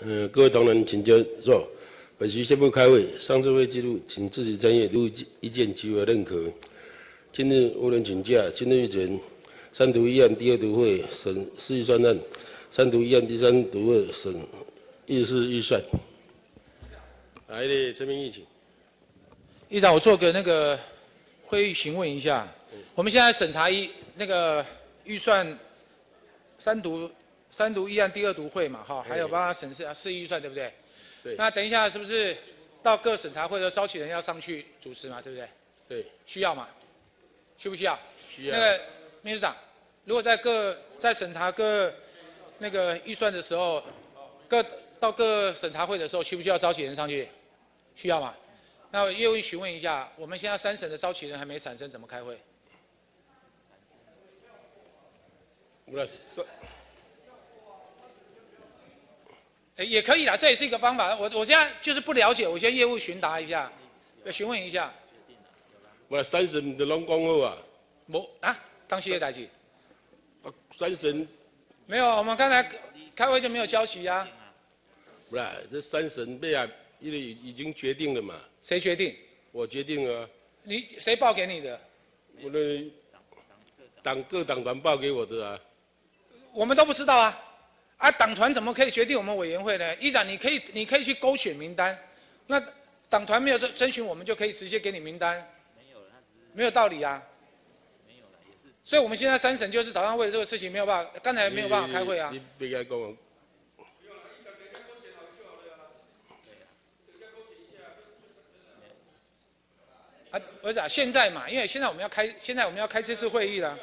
呃，各位同仁，请就坐。本席宣布开会。上次会记录，请自己专业，如意见即为认可。今日无人请假。今日议程：三读议案，第二读会审四预算案；三读议案，第三读会审议事预算。来的陈明义，请。议长，我做个那个会议询问一下。我们现在审查一那个预算三读。三读议案第二读会嘛，哈，还有帮他审视啊，市预算对不对？对。那等一下是不是到各审查会的召集人要上去主持嘛，对不对？对。需要嘛？需不需要？需要。那个秘书长，如果在各在审查各那个预算的时候，各到各审查会的时候，需不需要召集人上去？需要嘛？那业务询问一下，我们现在三审的召集人还没产生，怎么开会？我来也可以啦，这也是一个方法。我我现在就是不了解，我先业务询答一下，询问一下。我三审的拢讲好啊。无啊，当时的代志。三审。没有，我们刚才开会就没有交齐啊。不是，这三审被啊，因为已经决定了嘛。谁决定？我决定啊。你谁报给你的？我的党各党团报给我的啊。我们都不知道啊。啊，党团怎么可以决定我们委员会呢？议长，你可以，你可以去勾选名单。那党团没有征征询，我们就可以直接给你名单。没有，没有道理啊。所以我们现在三审就是早上为了这个事情没有办法，刚才没有办法开会啊。你别该讲。啊，儿子啊，现在嘛，因为现在我们要开，现在我们要开这次会议了。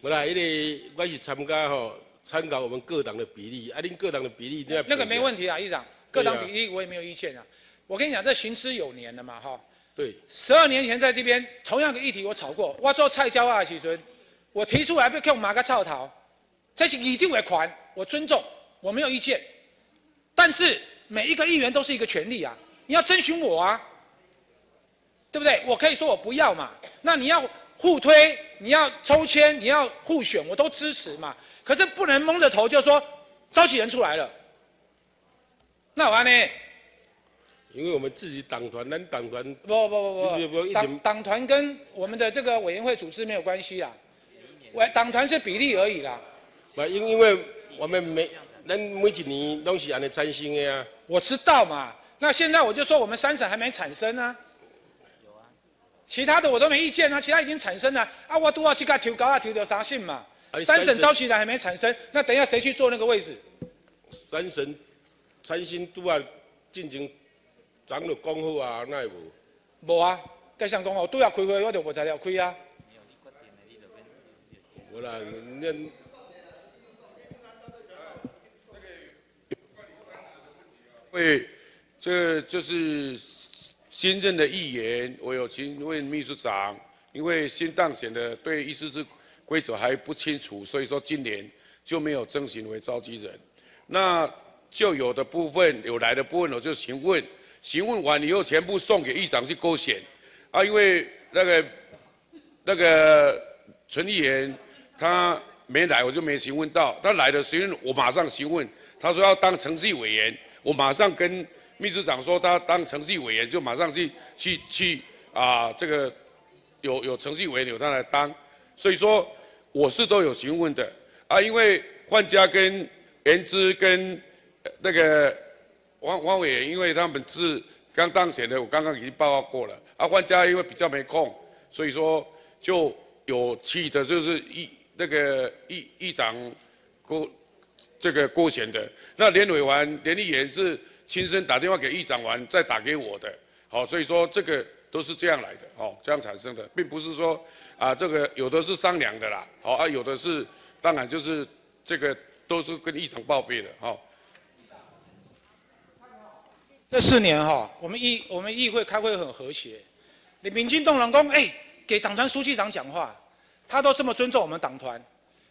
不啦，因为我是参加吼，参考我们各党的比例，啊，恁各党的比例那个没问题啊，议长，各党比例我也没有意见啊。我跟你讲，这行之有年了嘛，哈。对。十二年前在这边同样的议题我吵过，我做蔡椒啊时阵，我提出来被用马个草头，这是一定会款，我尊重，我没有意见。但是每一个议员都是一个权利啊，你要征询我啊，对不对？我可以说我不要嘛，那你要。互推，你要抽签，你要互选，我都支持嘛。可是不能蒙着头就说召集人出来了，那完呢？因为我们自己党团，咱党团不不不不，党党团跟我们的这个委员会组织没有关系啊。我党团是比例而已啦。不，因因为我们每咱每一年都是安尼产生的呀。我知道嘛，那现在我就说我们三省还没产生呢。其他的我都没意见啊，其他已经产生了啊，我都要去个调高啊，调到啥信嘛？三省招起来还没产生，那等一下谁去做那个位置？三省参新都要进行长了讲好啊，那有无？无啊，该上讲好，都要开会，我就无材料开啊。无啦，那。会，这就是。新任的议员，我有请问秘书长，因为新当选的对议事制规则还不清楚，所以说今年就没有征询为召集人。那就有的部分有来的部分，我就询问，询问完以后全部送给议长去勾选。啊，因为那个那个陈议员他没来，我就没询问到。他来的询问，我马上询问，他说要当程序委员，我马上跟。秘书长说他当程序委员就马上去去去啊，这个有有程序委员由他来当，所以说我是都有询问的。啊，因为换家跟颜之跟那个王王委员，因为他们是刚当选的，我刚刚已经报告过了。啊，换家因为比较没空，所以说就有去的就是议那个议议长郭这个郭贤的，那连委员连立员是。亲身打电话给议长完，再打给我的，好，所以说这个都是这样来的，好，这样产生的，并不是说啊，这个有的是商量的啦，好啊，有的是当然就是这个都是跟议长报备的，好。这四年哈，我们议我们议会开会很和谐，你民进党人工哎，给党团书记长讲话，他都这么尊重我们党团，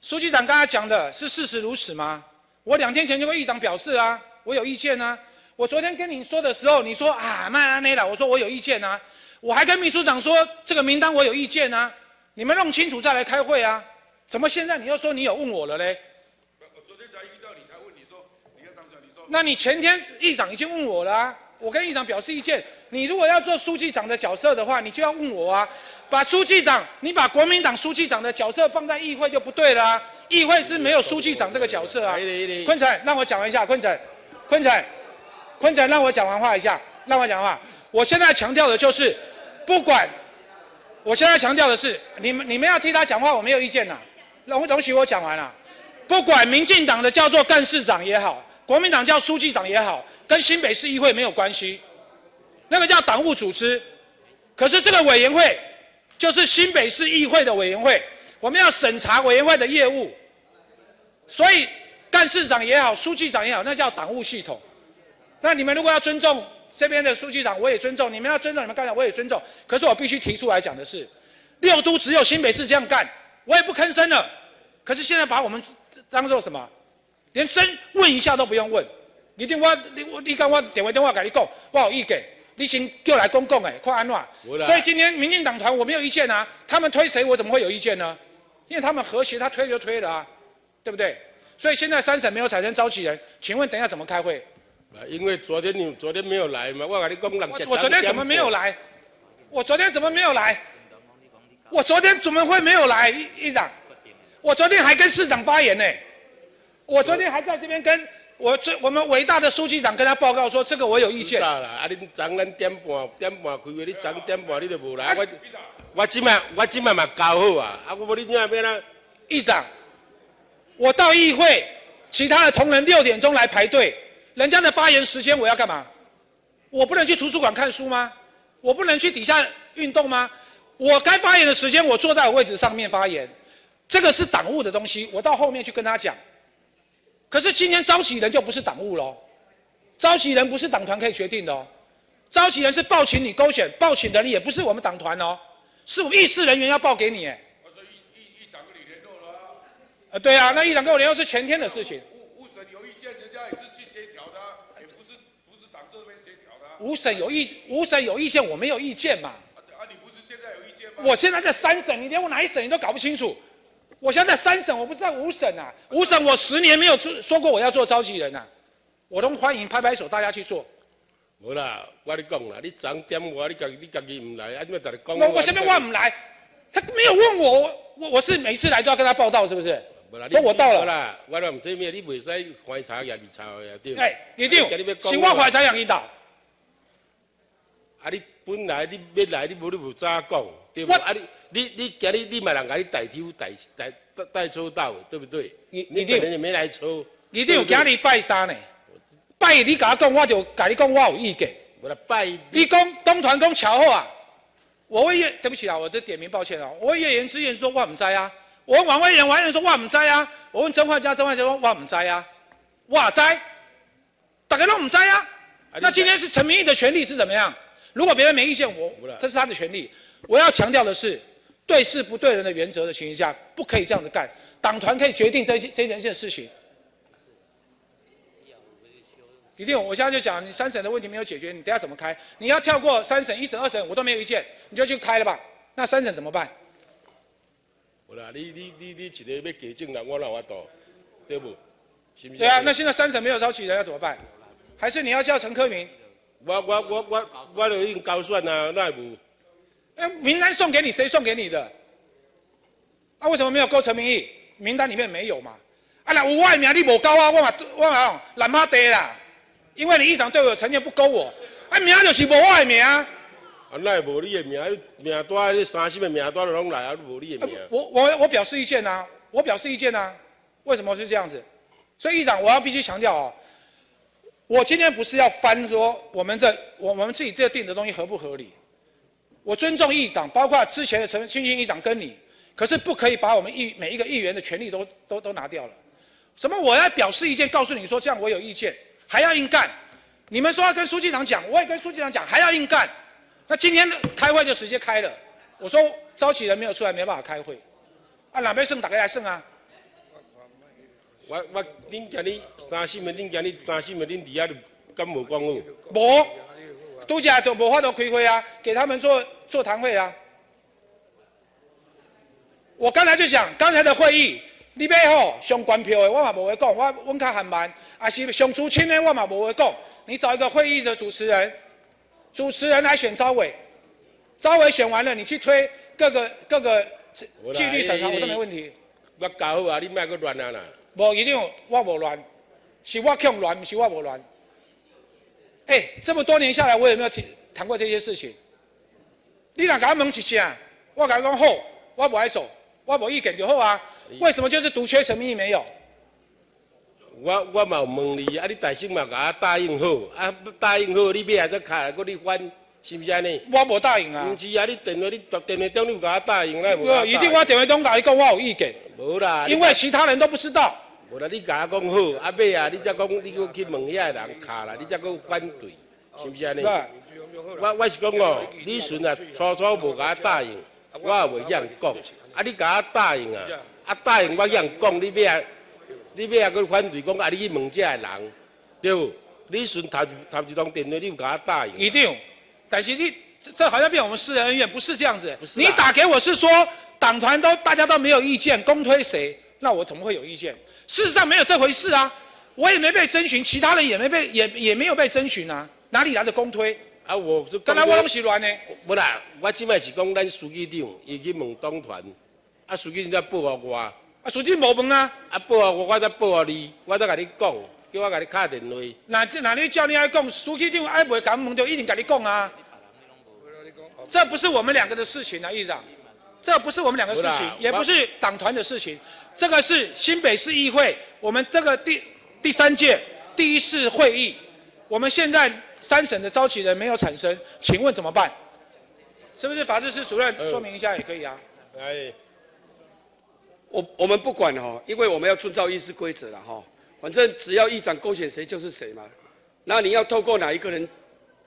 书记长刚才讲的是事实如此吗？我两天前就跟议长表示啊，我有意见啊。我昨天跟你说的时候，你说啊，曼安内了。我说我有意见啊，我还跟秘书长说这个名单我有意见啊，你们弄清楚再来开会啊。怎么现在你又说你有问我了嘞？天才遇到你才问你说你要当选，你说那你前天议长已经问我了、啊，我跟议长表示意见。你如果要做书记长的角色的话，你就要问我啊。把书记长，你把国民党书记长的角色放在议会就不对了、啊。议会是没有书记长这个角色啊。坤城，让我讲一下。坤城，坤城，坤仔，让我讲完话一下，让我讲话。我现在强调的就是，不管，我现在强调的是，你们你们要替他讲话，我没有意见呐。容容许我讲完了。不管民进党的叫做干事长也好，国民党叫书记长也好，跟新北市议会没有关系，那个叫党务组织。可是这个委员会就是新北市议会的委员会，我们要审查委员会的业务。所以干事长也好，书记长也好，那叫党务系统。那你们如果要尊重这边的书记长，我也尊重；你们要尊重你们干长，我也尊重。可是我必须提出来讲的是，六都只有新北市这样干，我也不吭声了。可是现在把我们当做什么？连真问一下都不用问。你电话你我你跟我电话电话跟你讲，我有意见，你先叫来公共哎，快安怎？所以今天民进党团我没有意见啊，他们推谁我怎么会有意见呢？因为他们和谐，他推就推了啊，对不对？所以现在三省没有产生召集人，请问等一下怎么开会？因为昨天你昨天没有来嘛，我跟你讲，人我我昨天怎么没有来？我昨天怎么没有来？我昨天怎么会没有来，议议长？我昨天还跟市长发言呢，我昨天还在这边跟我最我们伟大的书记长跟他报告说，这个我有意见。啦，啊，恁昨咱点半点半开会，你昨点半你都无来，我我今晚我今晚嘛搞好啊，啊，我无你怎样变啦？议长，我到议会，其他的同仁六点钟来排队，人家的发言时间我要干嘛？我不能去图书馆看书吗？我不能去底下运动吗？我该发言的时间，我坐在我位置上面发言。这个是党务的东西，我到后面去跟他讲。可是今天召集人就不是党务喽，召集人不是党团可以决定的哦，召集人是报请你勾选，报请的人也不是我们党团哦，是我们议事人员要报给你哎。我说议议议长跟你联络了啊，呃，对啊，那议长跟我联络是前天的事情。五五省有意见，人家也是去协调的啊，也不是不是党这边协调的啊。五省有意五省有意见，我没有意见嘛。啊啊，你不是现在有意见吗？我现在在三省，你连我哪一省你都搞不清楚。我现在在三省，我不是在五省啊。五省我十年没有做说过我要做召集人啊，我都欢迎拍拍手，大家去做。无啦，我跟你讲啦，你昨点我，你家你家己唔来，啊，你咪同你讲。我我身边我唔来，他没有问我，我我我是每次来都要跟他报道，是不是？说我到了。啦，我都唔知咩，你袂使怀查也未查也对。哎，一定，是我怀查让引导。啊，你本来你要来，你无你无早讲，对不？啊，你你你今日你嘛人家你代抽代代代代抽到的，对不对？你你本人也没来抽。一定有今日拜三呢，拜你甲我讲，我就甲你讲我有意见。我来拜。你讲东团讲巧后啊，我会言对不起啊，我的点名抱歉啊，我会言之言说我唔知啊，我问王威言，王威言说我唔知啊，我问曾焕家，曾焕家说我唔知啊，我知，大家都唔知啊。那今天是陈明义的权利是怎么样？如果别人没意见，我这是他的权利。我要强调的是，对事不对人的原则的情形下，不可以这样子干。党团可以决定这些这件件事情。一定，我现在就讲，你三审的问题没有解决，你等下怎么开？你要跳过三审、一审、二审，我都没有意见，你就去开了吧。那三审怎么办？无啦，你你你你一个要改正人，我哪法度？对不？是不是？对啊，那现在三审没有召集人要怎么办？还是你要叫陈科明？我我我我我都已经交选啊，那也无？哎，名单送给你，谁送给你的？啊，为什么没有勾陈明义？名单里面没有嘛？啊，那有我的名你无勾啊，我嘛我嘛懒趴地啦。因为你议长对我有成见，不勾我，啊，名就是无我的名。啊，那无你的名，名单你三十个名单都拢来啊，无你的名。我我我表示意见啊，我表示意见啊。为什么是这样子？所以议长，我要必须强调哦，我今天不是要翻说我们的我我们自己这定的东西合不合理。我尊重议长，包括之前的陈清清议长跟你，可是不可以把我们议每一个议员的权利都都都拿掉了。什么？我要表示意见，告诉你说这样我有意见。还要硬干，你们说要跟书记长讲，我也跟书记长讲，还要硬干。那今天开会就直接开了。我说召集人没有出来，没办法开会。啊，哪边剩大家来剩啊？我我恁今日三四门，恁今日三四门，恁底下就敢无讲哦？无，都家都无法度开会啊，给他们做座谈会啊。我刚才就想，刚才的会议你要吼上关票的，我嘛无话讲，我阮较含慢；，啊是上出清的，我嘛无话讲。你找一个会议的主持人，主持人来选招委，招委选完了，你去推各个各个纪律审查，我都没问题。我搞好啊，你莫搁乱啊啦！无一定，我无乱，是我强乱，不是我无乱。哎，这么多年下来，我有没有谈谈过这些事情？你若甲我问一声，我甲你讲好，我无爱说，我无意见就好啊。为什么就是独缺什么意没有？我我嘛有问你，啊，你大声嘛甲我答应好，啊，答应好，你尾下再卡来，搁你翻，是不是安尼？我无答应啊。唔是啊，你电话你电话中你有甲我答应咧？无。一定我电话中甲你讲，我有意见。无啦。因为其他人都不知道。无啦，你甲我讲好，啊尾啊，你再讲你搁去问遐人卡啦，你再搁反对，是不是安尼？我我是讲哦，你顺啊，初初无甲我答应，我也袂样讲。啊，你甲我答应啊？啊！答应我样讲，你要啊，你要啊，佮反对讲啊！你去问这人，对不？你顺头头一通电话，你有甲我答应？一定。但是你这这好像变我们私人恩怨，不是这样子。你打给我是说党团都大家都没有意见，公推谁？那我怎么会有意见？事实上没有这回事啊！我也没被征询，其他人也没被也也没有被征询啊！哪里来的公推？啊，我是刚才我拢是乱的。不啦，我即摆是讲咱书记长，伊去问党团。啊，书记在报互我，啊，书记无问啊，啊报互我，我再报互你，我再甲你讲，叫我甲你卡电话。那这那你叫你爱讲，书记长爱袂敢问，就一定甲你讲啊。这不是我们两个的事情啊，议长，这不是我们两个事情，也不是党团的事情，这个是新北市议会，我们这个第第三届第一次会议，我们现在三省的召集人没有产生，请问怎么办？是不是法制室主任说明一下也可以啊？哎。我我们不管哈，因为我们要遵照议事规则了哈。反正只要议长勾选谁就是谁嘛。那你要透过哪一个人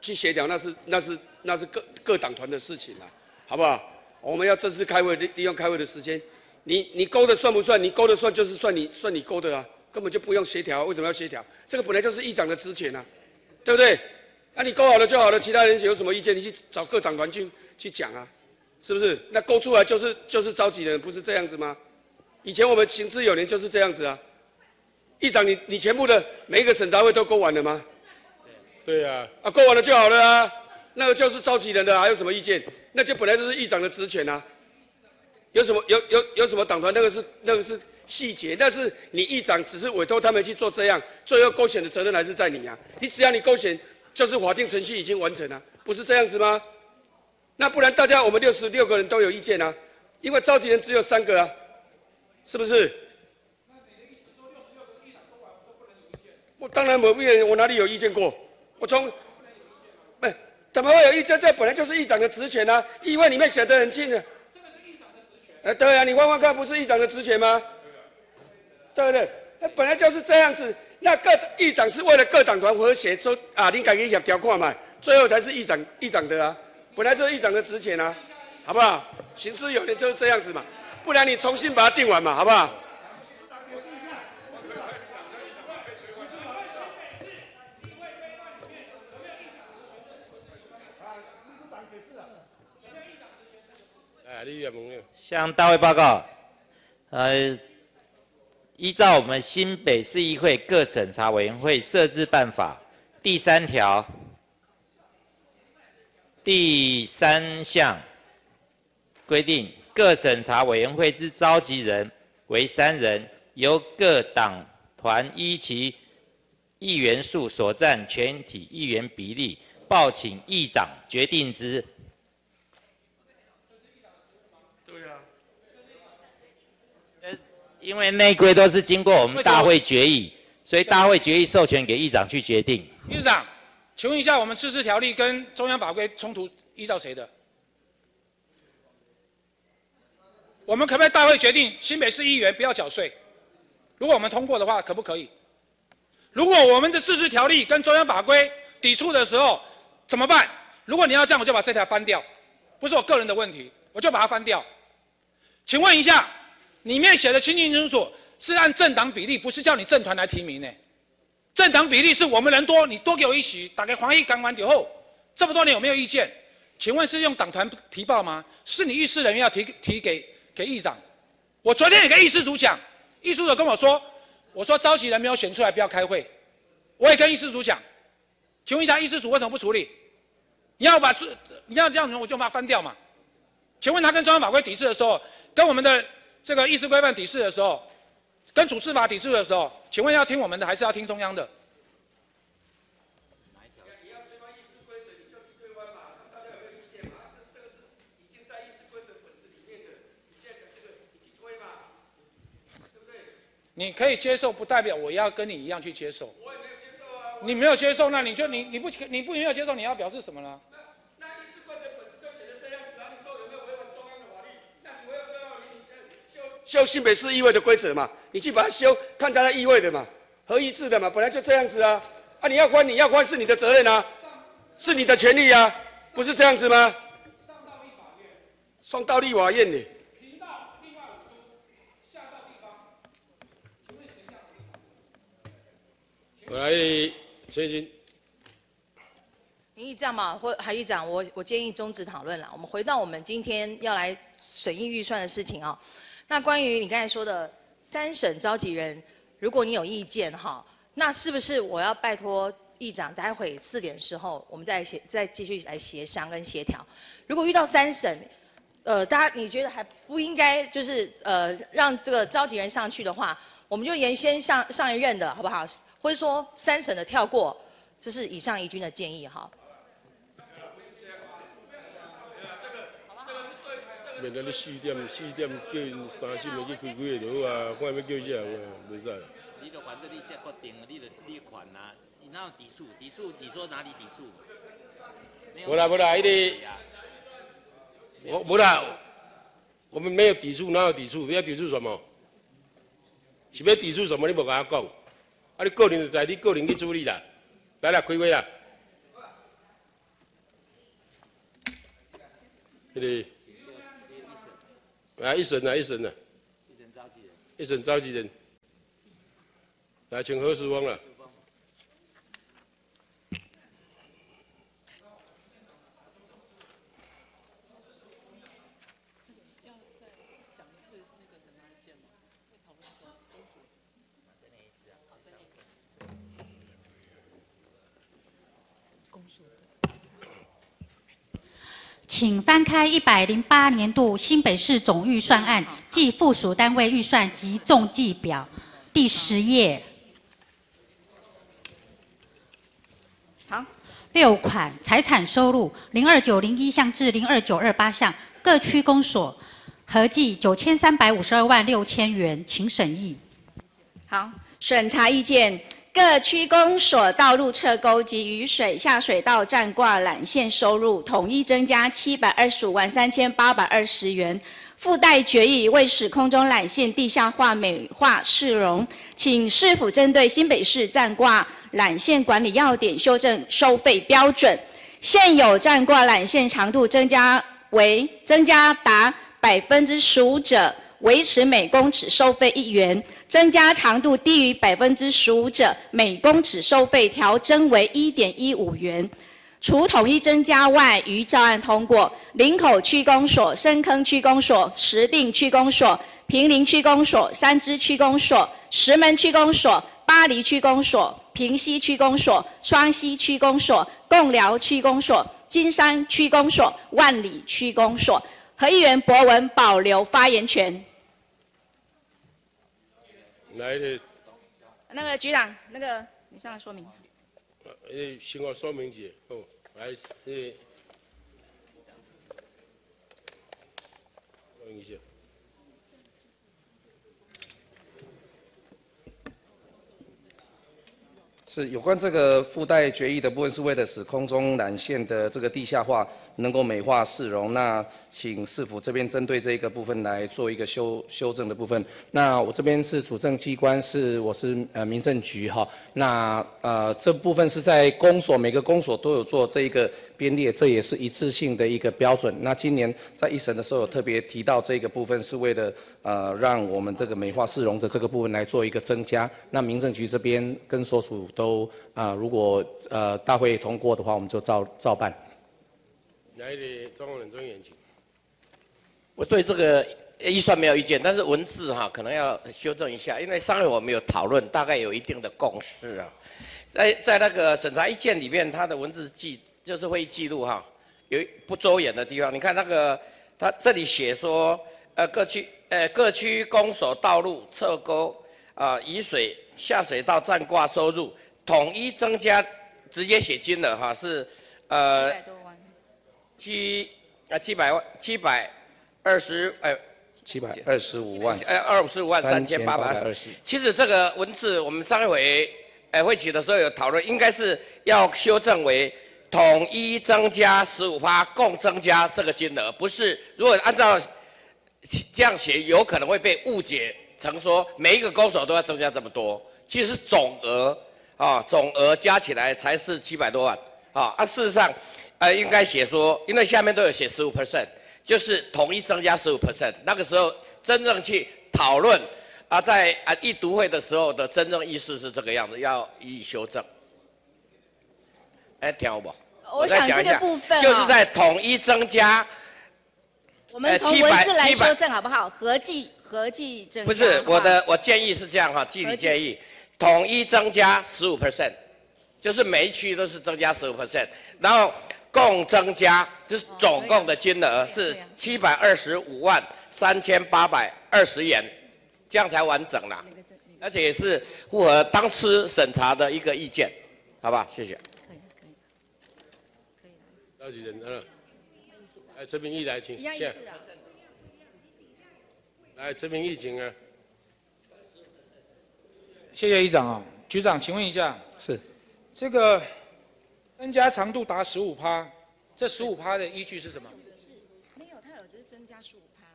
去协调，那是那是那是各各党团的事情了，好不好？我们要正式开会，利利用开会的时间，你你勾的算不算？你勾的算就是算你算你勾的啊，根本就不用协调。为什么要协调？这个本来就是议长的职权啊，对不对？那你勾好了就好了，其他人有什么意见，你去找各党团去去讲啊，是不是？那勾出来就是就是召集人，不是这样子吗？以前我们行之有年就是这样子啊，议长，你你全部的每一个审查会都勾完了吗？对呀，啊，勾完了就好了啊，那个就是召集人的，还有什么意见？那就本来就是议长的职权啊，有什么有有有什么党团那个是那个是细节，但是你议长只是委托他们去做这样，最后勾选的责任还是在你啊，你只要你勾选，就是法定程序已经完成了，不是这样子吗？那不然大家我们六十六个人都有意见啊，因为召集人只有三个啊。是不是？我当然没意见，我哪里有意见过？我从，不，怎么会有意见？这本来就是议长的职权啊！议会里面写得很清的。哎，对啊，你问问看，不是议长的职权吗？对不对？那本来就是这样子。那各议长是为了各党团和谐，说啊，你改给协调看嘛，最后才是议长议长的啊。本来就是议长的职权啊，好不好？行之有年就是这样子嘛。不然你重新把它定完嘛，好不好？向大会报告，呃，依照我们新北市议会各审查委员会设置办法第三条第三项规定。各审查委员会之召集人为三人，由各党团依其议员数所占全体议员比例，报请议长决定之。对啊，因为内规都是经过我们大会决议，所以大会决议授权给议长去决定。议长，请问一下，我们自治条例跟中央法规冲突，依照谁的？我们可不可以大会决定新北市议员不要缴税？如果我们通过的话，可不可以？如果我们的自治条例跟中央法规抵触的时候，怎么办？如果你要这样，我就把这条翻掉，不是我个人的问题，我就把它翻掉。请问一下，里面写的清清楚楚，是按政党比例，不是叫你政团来提名呢？政党比例是我们人多，你多给我一席，打给黄奕干完以后，这么多年有没有意见？请问是用党团提报吗？是你议事人员要提提给？给议长，我昨天也跟议事组讲，议事组跟我说，我说召集人没有选出来，不要开会。我也跟议事组讲，请问一下，议事组为什么不处理？你要把你要这样子，我就把它翻掉嘛。请问他跟中央法规抵触的时候，跟我们的这个议事规范抵触的时候，跟处事法抵触的时候，请问要听我们的还是要听中央的？你可以接受，不代表我要跟你一样去接受。我也没有接受啊。你没有接受，那你就你你不你不没有接受，你要表示什么呢？那议事规则本质就写成这样子啊！你说有没有违反中央的法律？那你违反中央法律，你修修新北市议会的规则嘛？你去把它修，看它的议会的嘛，合一致的嘛，本来就这样子啊！啊，你要关你要关是你的责任啊，是你的权利啊，不是这样子吗？上到立法院，上到立法院的。我来，陈金。民意这样嘛，或海议长，我我建议终止讨论了。我们回到我们今天要来审议预算的事情啊。那关于你刚才说的三省召集人，如果你有意见哈，那是不是我要拜托议长，待会四点时候我们再协再继续来协商跟协调。如果遇到三省，呃，大家你觉得还不应该就是呃让这个召集人上去的话，我们就原先上上一任的好不好？或者说三省的跳过，这是以上一军的建议哈。免得你四点四点叫因三省的去开会就好啊，看要叫啥个，袂使。你就反正你这决定，你的你款啊，你哪有抵触？抵触？你说哪里抵触？无啦无啦，伊个，我无啦，我们没有抵触，哪有抵触？要抵触什么？是要抵触什么？你无跟我讲。啊！你个人就在你个人去处理啦，来啦，开会啦。这个，啊，一审啊，一审啊，一审召集人，来，请何时峰了。请翻开一百零八年度新北市总预算案暨附属单位预算及总计表第十页。好，六款财产收入零二九零一项至零二九二八项各区公所合计九千三百五十二万六千元，请审议。好，审查意见。各区公所道路侧沟及雨水下水道站挂缆线收入统一增加七百二十五万三千八百二十元。附带决议为使空中缆线地下化美化市容，请市府针对新北市站挂缆线管理要点修正收费标准。现有站挂缆线长度增加为增加达百分之十五者。维持每公尺收费一元，增加长度低于百分之十五者，每公尺收费调增为一点一五元。除统一增加外，余照案通过。林口区公所、深坑区公所、石碇区公所、平林区公所、三支区公所、石门区公所、巴黎区公所、平西区公所、双溪区公所、贡寮区公所、金山区公所、万里区公所。何议员博文保留发言权。来的，那个局长，那个你上来说明。呃，先我说明一下，哦，来，呃。是有关这个附带决议的部分，是为了使空中缆线的这个地下化能够美化市容。那请市府这边针对这个部分来做一个修修正的部分。那我这边是主政机关，是我是呃民政局哈。那呃这部分是在公所，每个公所都有做这一个。编列，这也是一次性的一个标准。那今年在一审的时候，有特别提到这个部分，是为了呃让我们这个美化市容的这个部分来做一个增加。那民政局这边跟所属都啊，如果呃大会通过的话，我们就照照办。来的中央人中眼睛。我对这个预算没有意见，但是文字哈可能要修正一下，因为上回我们有讨论，大概有一定的共识啊。在在那个审查意见里面，它的文字记就是会记录哈，有不周延的地方。你看那个，它这里写说，呃，各区呃各区公所道路侧沟啊，雨水下水道站挂收入统一增加，直接写金额哈是呃七啊七百万七百二十哎七百二十五万，哎二十五万三千八百二十。其实这个文字我们上一回。哎，会期的时候有讨论，应该是要修正为统一增加十五趴，共增加这个金额，不是如果按照这样写，有可能会被误解成说每一个公所都要增加这么多。其实总额啊，总额加起来才是七百多万啊。啊，事实上，呃，应该写说，因为下面都有写十五 percent，就是统一增加十五 percent，那个时候真正去讨论。啊，在啊一读会的时候的真正意思是这个样子，要予以修正。哎，听好不？我想这个部分就是在统一增加。我们从文字来修正好不好？合计合计增。不是我的，我建议是这样哈，具体建议，统一增加十五 percent，就是每一区都是增加十五 percent，然后共增加，就是总共的金额是七百二十五万三千八百二十元。这样才完整了，而且也是符合当时审查的一个意见，好吧？谢谢。可以，可以，可以。召集人，嗯，来陈明义来，请。谢。来陈明义，请啊。谢谢议长啊，局长，请问一下，是这个增加长度达十五趴，这十五趴的依据是什么？没有，它有只是增加十五趴。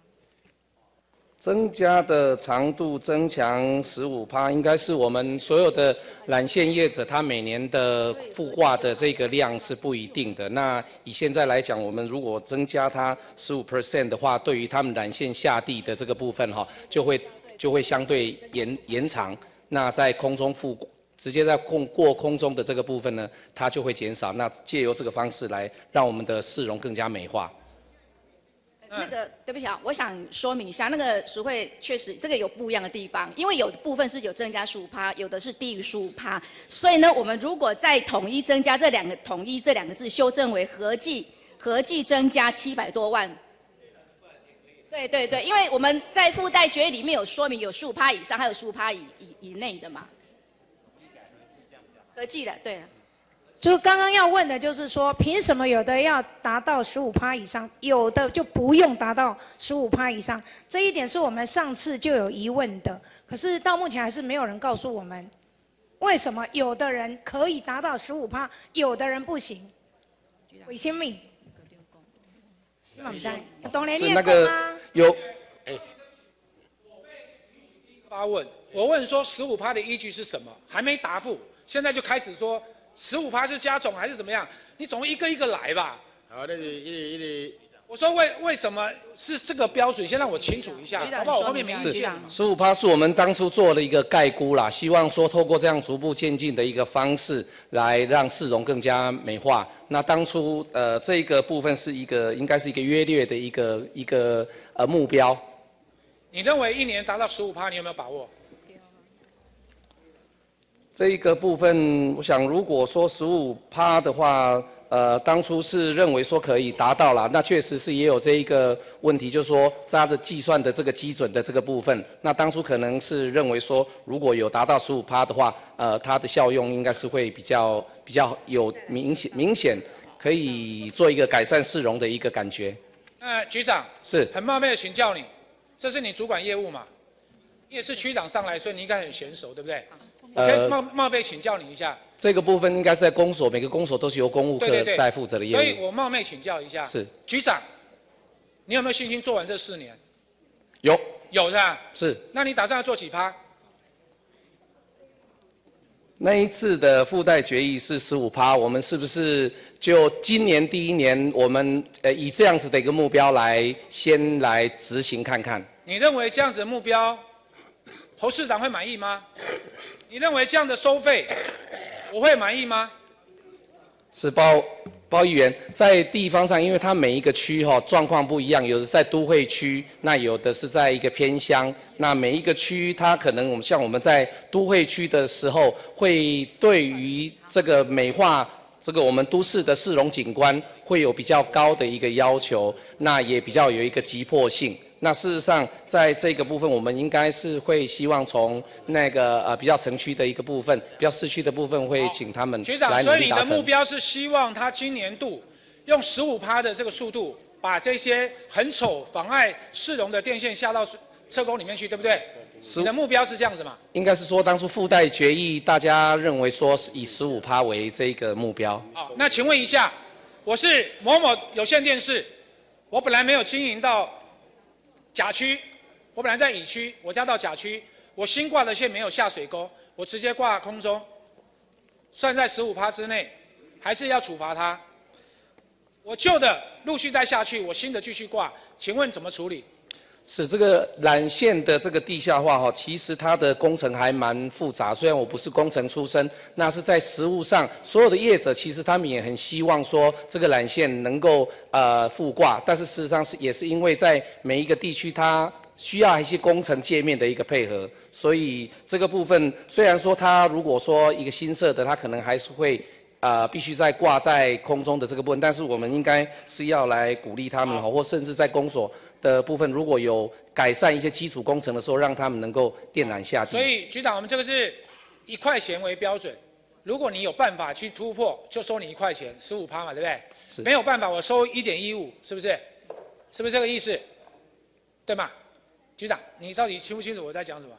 增加的长度增强十五趴，应该是我们所有的缆线业者，他每年的复挂的这个量是不一定的。那以现在来讲，我们如果增加它十五 percent 的话，对于他们缆线下地的这个部分哈，就会就会相对延延长。那在空中复直接在空过空中的这个部分呢，它就会减少。那借由这个方式来让我们的市容更加美化。那个对不起啊，我想说明一下，那个实惠确实这个有不一样的地方，因为有部分是有增加十五趴，有的是低于十五趴，所以呢，我们如果再统一增加这两个统一这两个字修正为合计合计增加七百多万。对对对，因为我们在附带决议里面有说明有十五趴以上，还有十五趴以以以内的嘛。合计的，对。就刚刚要问的，就是说，凭什么有的要达到十五趴以上，有的就不用达到十五趴以上？这一点是我们上次就有疑问的，可是到目前还是没有人告诉我们，为什么有的人可以达到十五趴，有的人不行？为什么？是那个有哎，发问，我问说十五趴的依据是什么？还没答复，现在就开始说。十五趴是加总还是怎么样？你总一个一个来吧。好，那你一你我说为为什么是这个标准？先让我清楚一下，好不好？我后面没意见。十五趴是我们当初做了一个概估啦，希望说透过这样逐步渐进的一个方式，来让市容更加美化。那当初呃这个部分是一个应该是一个约略的一个一个呃目标。你认为一年达到十五趴，你有没有把握？这一个部分，我想如果说十五趴的话，呃，当初是认为说可以达到了，那确实是也有这一个问题，就是说它的计算的这个基准的这个部分，那当初可能是认为说如果有达到十五趴的话，呃，它的效用应该是会比较比较有明显明显可以做一个改善市容的一个感觉。呃，局长是很冒昧的请教你，这是你主管业务嘛？你也是区长上来，所以你应该很娴熟，对不对？呃，冒冒昧请教你一下，这个部分应该是在公所，每个公所都是由公务科在负责的业务。所以我冒昧请教一下，是局长，你有没有信心做完这四年？有，有是吧？是。那你打算要做几趴？那一次的附带决议是十五趴，我们是不是就今年第一年，我们呃以这样子的一个目标来先来执行看看？你认为这样子的目标，侯市长会满意吗？你认为这样的收费，我会满意吗？是包包议员在地方上，因为它每一个区哈状况不一样，有的在都会区，那有的是在一个偏乡。那每一个区，它可能我们像我们在都会区的时候，会对于这个美化这个我们都市的市容景观，会有比较高的一个要求，那也比较有一个急迫性。那事实上，在这个部分，我们应该是会希望从那个呃比较城区的一个部分，比较市区的部分，会请他们局长，所以你的目标是希望他今年度用十五趴的这个速度，把这些很丑、妨碍市容的电线下到车沟里面去，对不对？你的目标是这样子嘛？应该是说，当初附带决议，大家认为说是以十五趴为这个目标。好，那请问一下，我是某某有线电视，我本来没有经营到。甲区，我本来在乙区，我家到甲区，我新挂的线没有下水沟，我直接挂空中，算在十五趴之内，还是要处罚他？我旧的陆续再下去，我新的继续挂，请问怎么处理？是这个缆线的这个地下化哈，其实它的工程还蛮复杂。虽然我不是工程出身，那是在实物上，所有的业者其实他们也很希望说这个缆线能够呃复挂，但是事实上是也是因为在每一个地区它需要一些工程界面的一个配合，所以这个部分虽然说它如果说一个新设的，它可能还是会啊必须在挂在空中的这个部分，但是我们应该是要来鼓励他们哈，或甚至在公所。的部分如果有改善一些基础工程的时候，让他们能够电缆下地。所以局长，我们这个是一块钱为标准，如果你有办法去突破，就收你一块钱，十五趴嘛，对不对？是。没有办法，我收一点一五，是不是？是不是这个意思？对吗？局长，你到底清不清楚我在讲什么？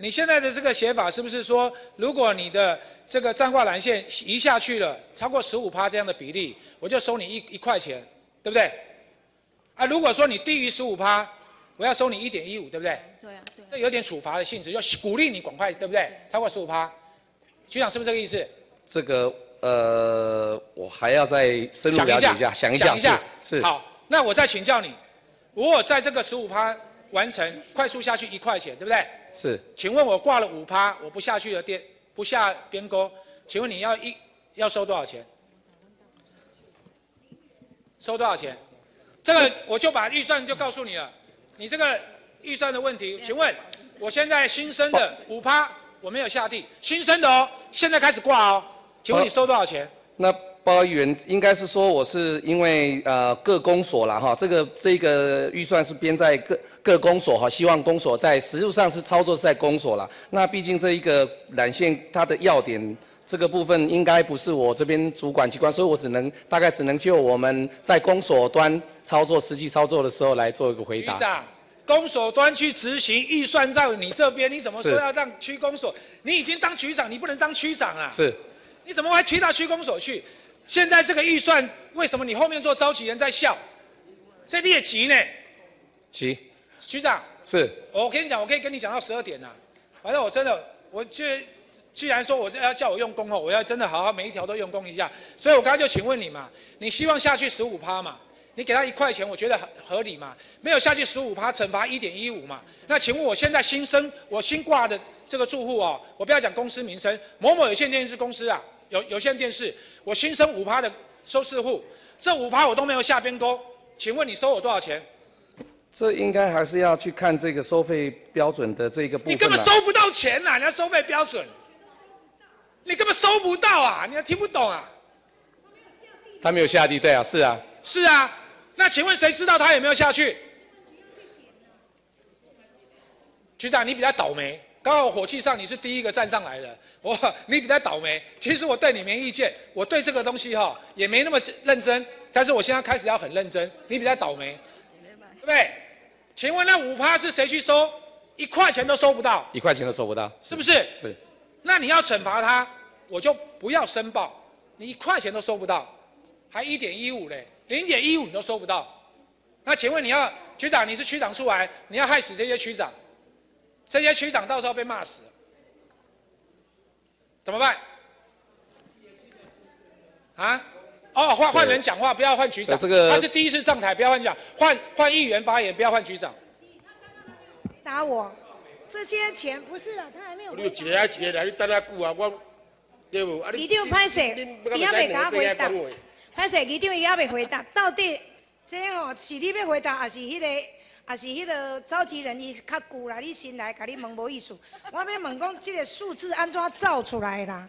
你现在的这个写法是不是说，如果你的这个站挂缆线移下去了，超过十五趴这样的比例，我就收你一一块钱，对不对？啊，如果说你低于十五趴，我要收你一点一五，对不对？对啊，对。那有点处罚的性质，要鼓励你赶快，对不对？超过十五趴，局长是不是这个意思？这个呃，我还要再深入了解一下，想一下，想一下，是。好，那我再请教你，如果在这个十五趴完成，快速下去一块钱，对不对？是。请问我挂了五趴，我不下去的电，不下边沟，请问你要一要收多少钱？收多少钱？这个我就把预算就告诉你了，你这个预算的问题，请问我现在新生的五趴我没有下地，新生的哦，现在开始挂哦，请问你收多少钱？那包议员应该是说我是因为呃各公所了哈，这个这个预算是编在各各公所哈，希望公所在实物上是操作是在公所了，那毕竟这一个缆线它的要点。这个部分应该不是我这边主管机关，所以我只能大概只能就我们在公所端操作实际操作的时候来做一个回答。局长，公所端去执行预算在你这边，你怎么说要让区公所？你已经当局长，你不能当区长啊？是。你怎么会推到区公所去？现在这个预算为什么你后面做召集人在笑，在列级呢？急。局长。是。我跟你讲，我可以跟你讲到十二点呐。反正我真的，我就。既然说我这要叫我用功哦，我要真的好好每一条都用功一下。所以我刚刚就请问你嘛，你希望下去十五趴嘛？你给他一块钱，我觉得很合理嘛？没有下去十五趴，惩罚一点一五嘛？那请问我现在新生我新挂的这个住户哦，我不要讲公司名称，某某有线电视公司啊，有有线电视，我新生五趴的收视户，这五趴我都没有下边沟，请问你收我多少钱？这应该还是要去看这个收费标准的这个部分。你根本收不到钱呐，人家收费标准。你根本收不到啊！你还听不懂啊？他没有下地，对啊，是啊，是啊。那请问谁知道他有没有下去？局长，你比较倒霉，刚好火气上你是第一个站上来的。我，你比较倒霉。其实我对你没意见，我对这个东西哈也没那么认真。但是我现在开始要很认真。你比较倒霉，对不对？请问那五趴是谁去收？一块钱都收不到。一块钱都收不到，是不是？是。那你要惩罚他？我就不要申报，你一块钱都收不到，还一点一五嘞，零点一五你都收不到。那请问你要局长，你是区长出来，你要害死这些区长，这些区长到时候被骂死，怎么办？啊？哦，换换人讲话，不要换局长。这个他是第一次上台，不要换讲，换换议员发言，不要换局长。打我，这些钱不是了，他还没有。你一个一个来，你等下久啊，我。一定拍摄，你也未敢回答。拍摄局长伊还未回答，到底这吼是你要回答，还是迄个，还是迄个召集人伊较久啦？你先来，甲你问无意思。我要问讲，这个数字安怎造出来啦？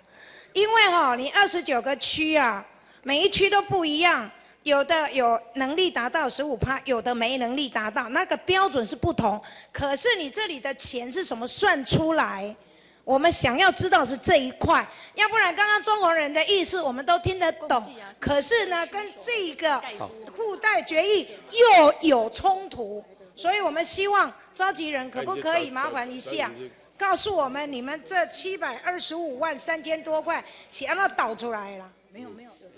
因为吼，你二十九个区啊，每一区都不一样，有的有能力达到十五趴，有的没能力达到，那个标准是不同。可是你这里的钱是什么算出来？我们想要知道是这一块，要不然刚刚中国人的意思我们都听得懂，可是呢，跟这个附带决议又有冲突，所以我们希望召集人可不可以麻烦一下，告诉我们你们这七百二十五万三千多块是按那导出来了？没有没有，有的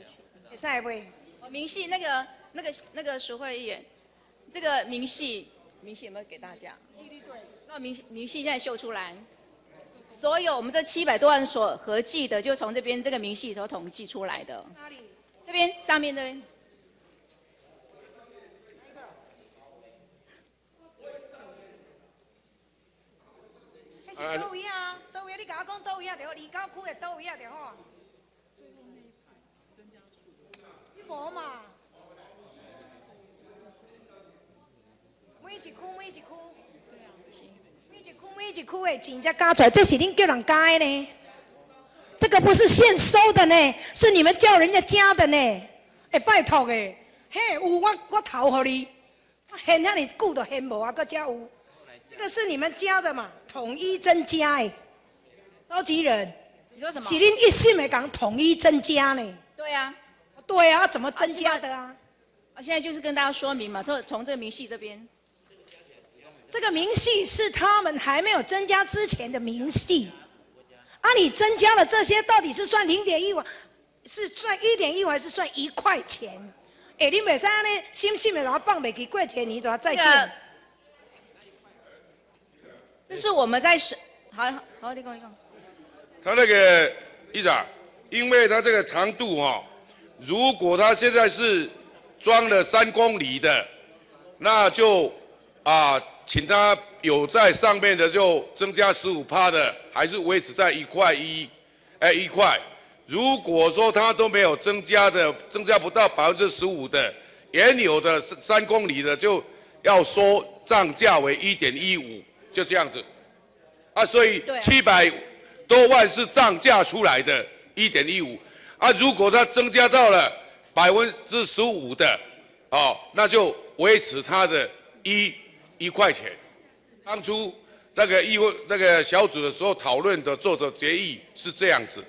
去。下一位，明细那个那个那个徐慧议员，这个明细明细有没有给大家？那明明细现在秀出来。所有我们这七百多万所合计的，就从这边这个明细所统计出来的。哪里？这边上面的。还是都一样啊，都一样，你甲我讲都一样就好，离高区的都一样就好。你无嘛？每一区每一区。每一区的钱才加出来，这是恁叫人加的呢？这个不是现收的呢，是你们叫人家加的呢。哎，拜托的，嘿，有我我投给你，现遐尼久都现无啊，搁加有。这个是你们加的嘛？统一增加哎，召集人，你说什么？是恁一心的讲统一增加呢？对呀，对啊，怎么增加的啊？啊，现在就是跟大家说明嘛，从从这个明细这边。这个明细是他们还没有增加之前的明细，啊，你增加了这些，到底是算零点一五，是算一点一五，还是算一块钱？哎，你每三呢，心心的然后放每给过钱，你怎么再见？这是我们在审，好好，你讲你讲。他那个议长，因为他这个长度哈，如果他现在是装了三公里的，那就啊。请他有在上面的就增加十五帕的，还是维持在一块一，哎一块。如果说他都没有增加的，增加不到百分之十五的，原有的三公里的就要说涨价为一点一五，就这样子。啊，所以七百多万是涨价出来的，一点一五。啊，如果他增加到了百分之十五的，哦，那就维持他的一。一块钱，当初那个议会那个小组的时候讨论的作者决议是这样子，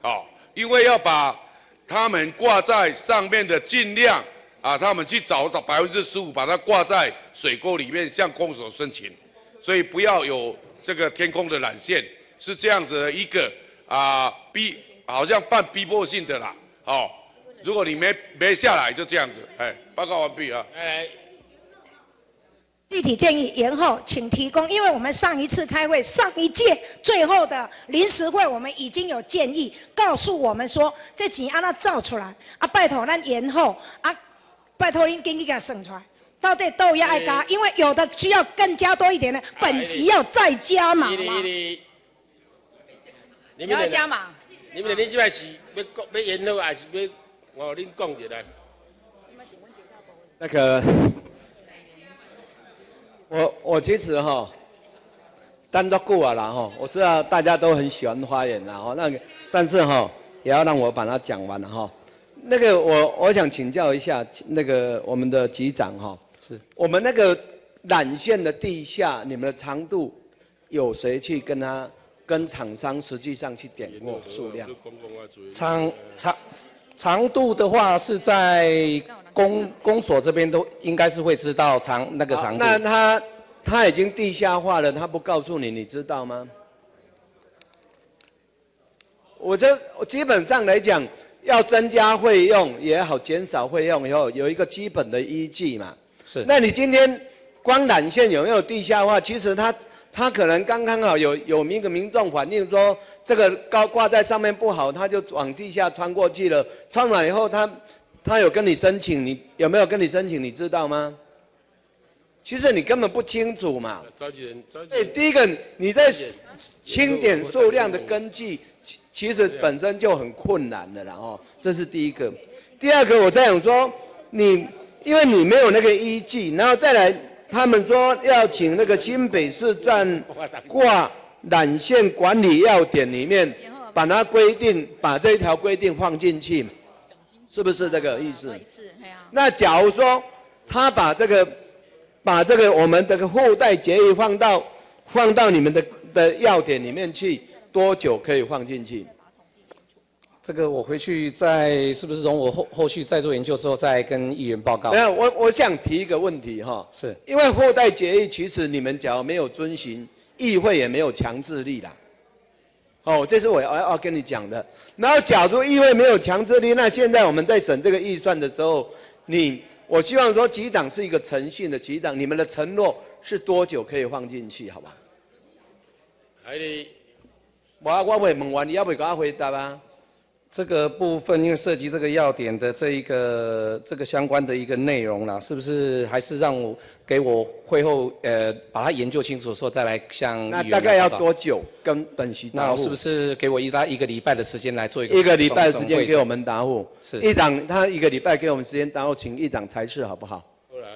好，因为要把他们挂在上面的尽量啊，他们去找到百分之十五，把它挂在水沟里面向公所申请，所以不要有这个天空的缆线，是这样子的一个啊逼，好像半逼迫性的啦，好，如果你没没下来就这样子，哎，报告完毕啊，哎。具体建议延后，请提供。因为我们上一次开会，上一届最后的临时会，我们已经有建议，告诉我们说这钱安那造出来。啊，拜托，咱延后啊，拜托您给你给他算出来，到底都要爱加，因为有的需要更加多一点的，本席要再加码嘛。你要加码？你们你这摆是要要延后还是要我恁讲一来？那个。我我其实哈，单独过啊啦哈，我知道大家都很喜欢花园啦哈，那个但是哈也要让我把它讲完了哈。那个我我想请教一下那个我们的局长哈，是我们那个缆线的地下，你们的长度有谁去跟他跟厂商实际上去点过数量？长长长度的话是在。公公所这边都应该是会知道长那个长度。那他他已经地下化了，他不告诉你，你知道吗？我这基本上来讲，要增加费用也好，减少费用以后有一个基本的依据嘛。是。那你今天光缆线有没有地下化？其实他他可能刚刚好有有一个民众反映说，这个高挂在上面不好，他就往地下穿过去了。穿完以后他。他有跟你申请，你有没有跟你申请？你知道吗？其实你根本不清楚嘛。召集人，对，第一个你在清点数量的根据，其其实本身就很困难的了哦，这是第一个。第二个，我在想说，你因为你没有那个依据，然后再来，他们说要请那个新北市站挂缆线管理要点里面，把它规定，把这一条规定放进去，是不是这个意思？那假如说他把这个把这个我们这个后代决议放到放到你们的的要点里面去，多久可以放进去？这个我回去再是不是容我后后续再做研究之后再跟议员报告？没有，我我想提一个问题哈，是因为后代决议其实你们假如没有遵循，议会也没有强制力啦。哦，这是我要要跟你讲的。然后假如议会没有强制力，那现在我们在审这个预算的时候，你我希望说局长是一个诚信的局长，你们的承诺是多久可以放进去？好吧？还得，我我会问完，你要不要给我回答啊？这个部分因为涉及这个要点的这一个这个相关的一个内容啦，是不是还是让我给我会后呃把它研究清楚，之后再来向那大概要多久跟本席答复？那是不是给我一大一个礼拜的时间来做一个一个礼拜的时间给我们答复？是议长他一个礼拜给我们时间答复，请议长裁示好不好？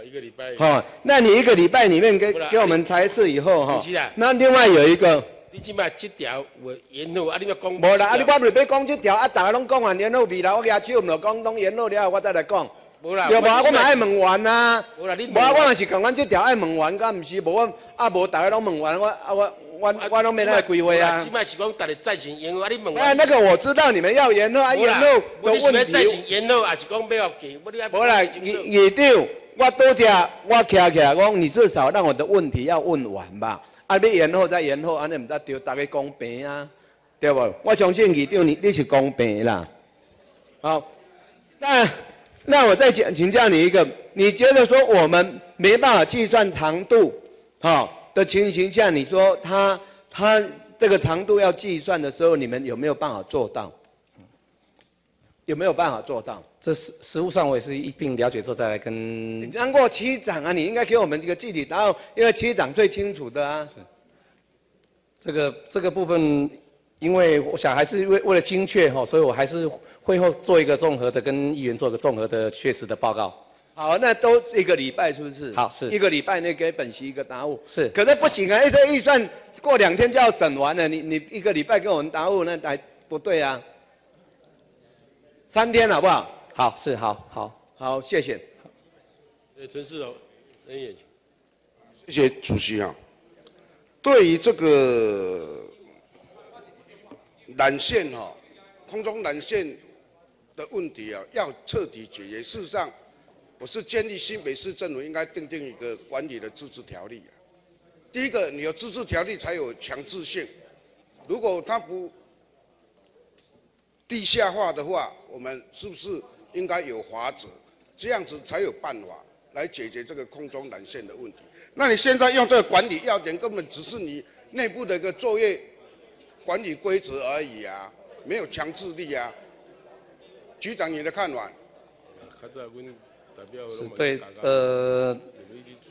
一个礼拜。好，那你一个礼拜里面给给我们裁示以后哈，那另外有一个。你即摆即条话沿路，啊，你要讲。无啦，啊，你我不是要讲即条，啊，大家拢讲完沿路未来，我举手唔落讲，拢沿路了，我再来讲。无啦。对无？我嘛爱问完啊。无啦，你。无啊，我嘛是讲阮即条爱问完，敢毋是？无我啊，无大家拢问完，我啊我我我拢没来规划啊。即摆是讲大家赞成沿路，啊，你问完。哎，那个我知道你们要沿路，啊，沿路的问题。你赞成言后，还是讲要给？无啦，议议长，我多谢，我徛起来讲，你至少让我的问题要问完吧。啊！要延后再延后，安尼毋得对大家公平啊，对不？我相信你，对你你是公平啦。好，那那我再请请教你一个，你觉得说我们没办法计算长度，好，的情形下，你说他他这个长度要计算的时候，你们有没有办法做到？有没有办法做到？这实实物上我也是一并了解之后再来跟。你当过区长啊？你应该给我们这个具体答案，因为区长最清楚的啊。是。这个这个部分，因为我想还是为为了精确哈，所以我还是会后做一个综合的，跟议员做个综合的确实的报告。好，那都一个礼拜是不是？好，是一个礼拜内给本席一个答复。是。可是不行啊！这预算过两天就要审完了，你你一个礼拜给我们答复，那还不对啊。三天好不好？好，是好，好，好，谢谢。呃，陈世荣，陈演谢谢主席啊。对于这个缆线哈，空中缆线的问题啊，要彻底解决。事实上，我是建议新北市政府应该订定一个管理的自治条例啊。第一个，你有自治条例才有强制性。如果他不地下化的话，我们是不是应该有法则？这样子才有办法来解决这个空中缆线的问题。那你现在用这个管理要点，根本只是你内部的一个作业管理规则而已啊，没有强制力啊。局长，你的看法？是对，呃。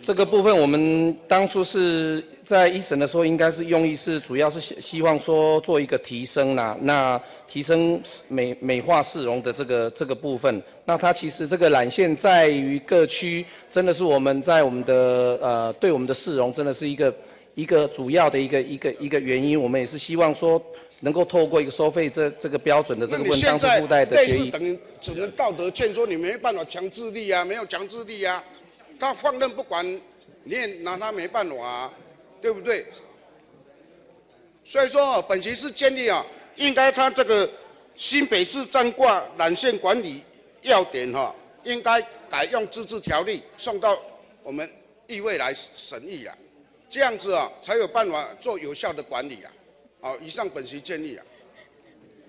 这个部分我们当初是在一审的时候，应该是用意是主要是希望说做一个提升啦，那提升美美化市容的这个这个部分。那它其实这个缆线在于各区，真的是我们在我们的呃对我们的市容真的是一个一个主要的一个一个一个原因。我们也是希望说能够透过一个收费这这个标准的这个问当初附带的决议。等于只能道德劝说你没办法强制力啊，没有强制力啊。他放任不管，你也拿他没办法，啊，对不对？所以说，本席是建议啊，应该他这个新北市站挂缆线管理要点哈，应该改用自治条例送到我们议会来审议啊，这样子啊才有办法做有效的管理啊。好，以上本席建议啊。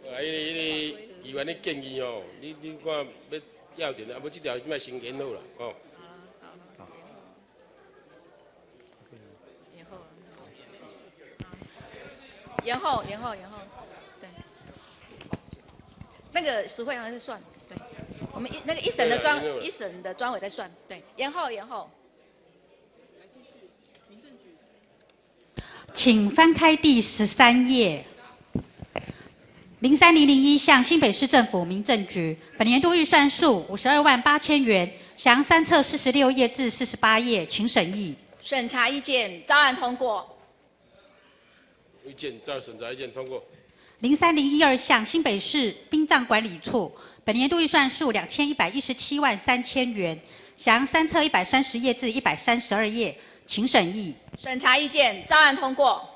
啊，因为因为议员的建议哦，你你看要要点啊，不这条现在先延后了哦。延后，延后，延后，那个实惠还是算，对。我们一那个一审的专一审的专委在算，对。延后，延后。请翻开第十三页。零三零零一项新北市政府民政局，本年度预算数五十二万八千元，详三册四十六页至四十八页，请审议。审查意见，照案通过。意见照审查意见通过。零三零一二项新北市殡葬管理处，本年度预算数两千一百一十七万三千元，详三册一百三十页至一百三十二页，请审议。审查意见，照案通过。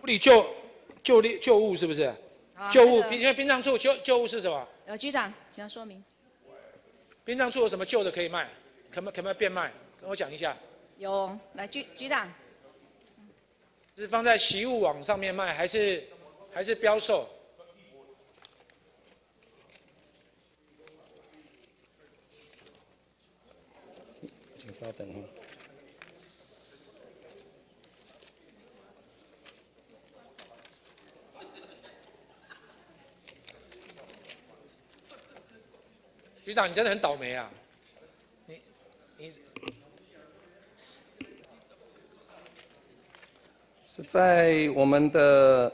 处理旧旧历旧物是不是？旧物，现在殡葬处旧旧物是什么？呃，局长，请要说明。殡葬处有什么旧的可以卖？可不可不可以变卖？跟我讲一下。有，来局局长。是放在习物网上面卖，还是还是标售？请稍等啊。局长，你真的很倒霉啊！你你。是在我们的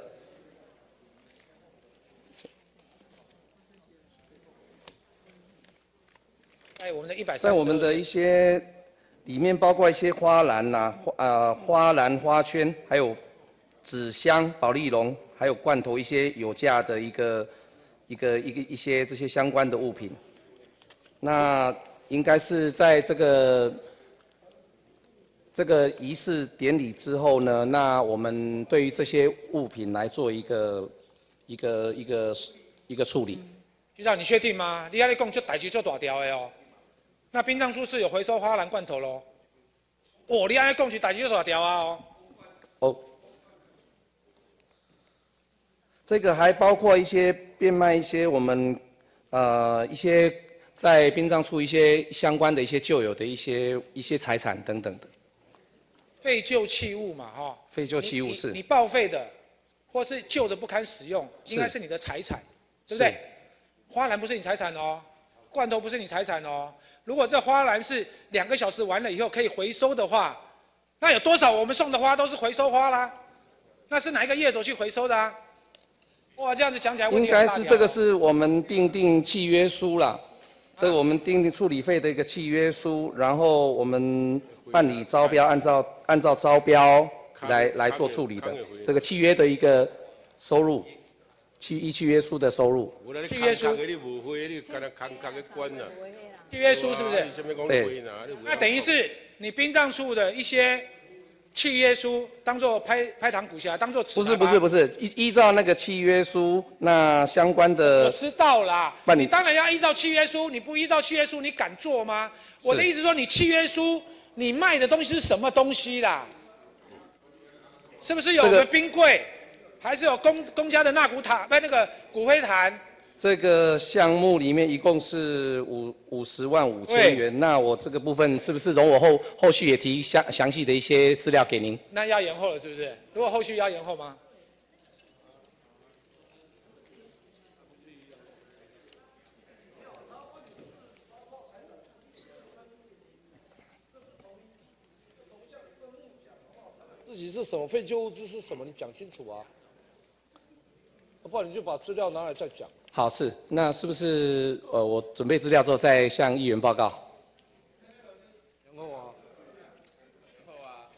在我们的一百在我们的一些里面包括一些花篮呐，花呃花篮花圈，还有纸箱、保丽龙，还有罐头一些有价的一个一个一个一些这些相关的物品。那应该是在这个。这个仪式典礼之后呢，那我们对于这些物品来做一个一个一个一个处理。局长，你确定吗？你阿里讲就代志就大条的哦。那殡葬处是有回收花篮罐头喽？哦，你阿里讲是代志就大条啊哦。哦。这个还包括一些变卖一些我们呃一些在殡葬处一些相关的一些旧有的一些一些财产等等的。废旧器物嘛，哈，废旧器物是你报废的，或是旧的不堪使用，应该是你的财产，对不对？花篮不是你财产哦，罐头不是你财产哦。如果这花篮是两个小时完了以后可以回收的话，那有多少我们送的花都是回收花啦？那是哪一个业主去回收的啊？哇，这样子想起来问题应该是这个是我们订定契约书啦，这个我们订定处理费的一个契约书，然后我们。办理招标，按照按照招标来来做处理的，这个契约的一个收入，契一契约书的收入。契约书。契约书是不是？对。那等于是你殡葬处的一些契约书，当做拍拍堂股下，当做。不是不是不是，依依照那个契约书，那相关的。我知道啦。你当然要依照契约书，你不依照契约书，你敢做吗？我的意思说，你契约书。你卖的东西是什么东西啦？是不是有个冰柜，还是有公公家的纳古塔，不那个骨灰坛？这个项目里面一共是五五十万五千元，那我这个部分是不是容我后后续也提详详细的一些资料给您？那要延后了是不是？如果后续要延后吗？己是什么废旧物资是什么？你讲清楚啊！不然你就把资料拿来再讲。好，是那是不是呃，我准备资料之后再向议员报告？然后啊，然后啊，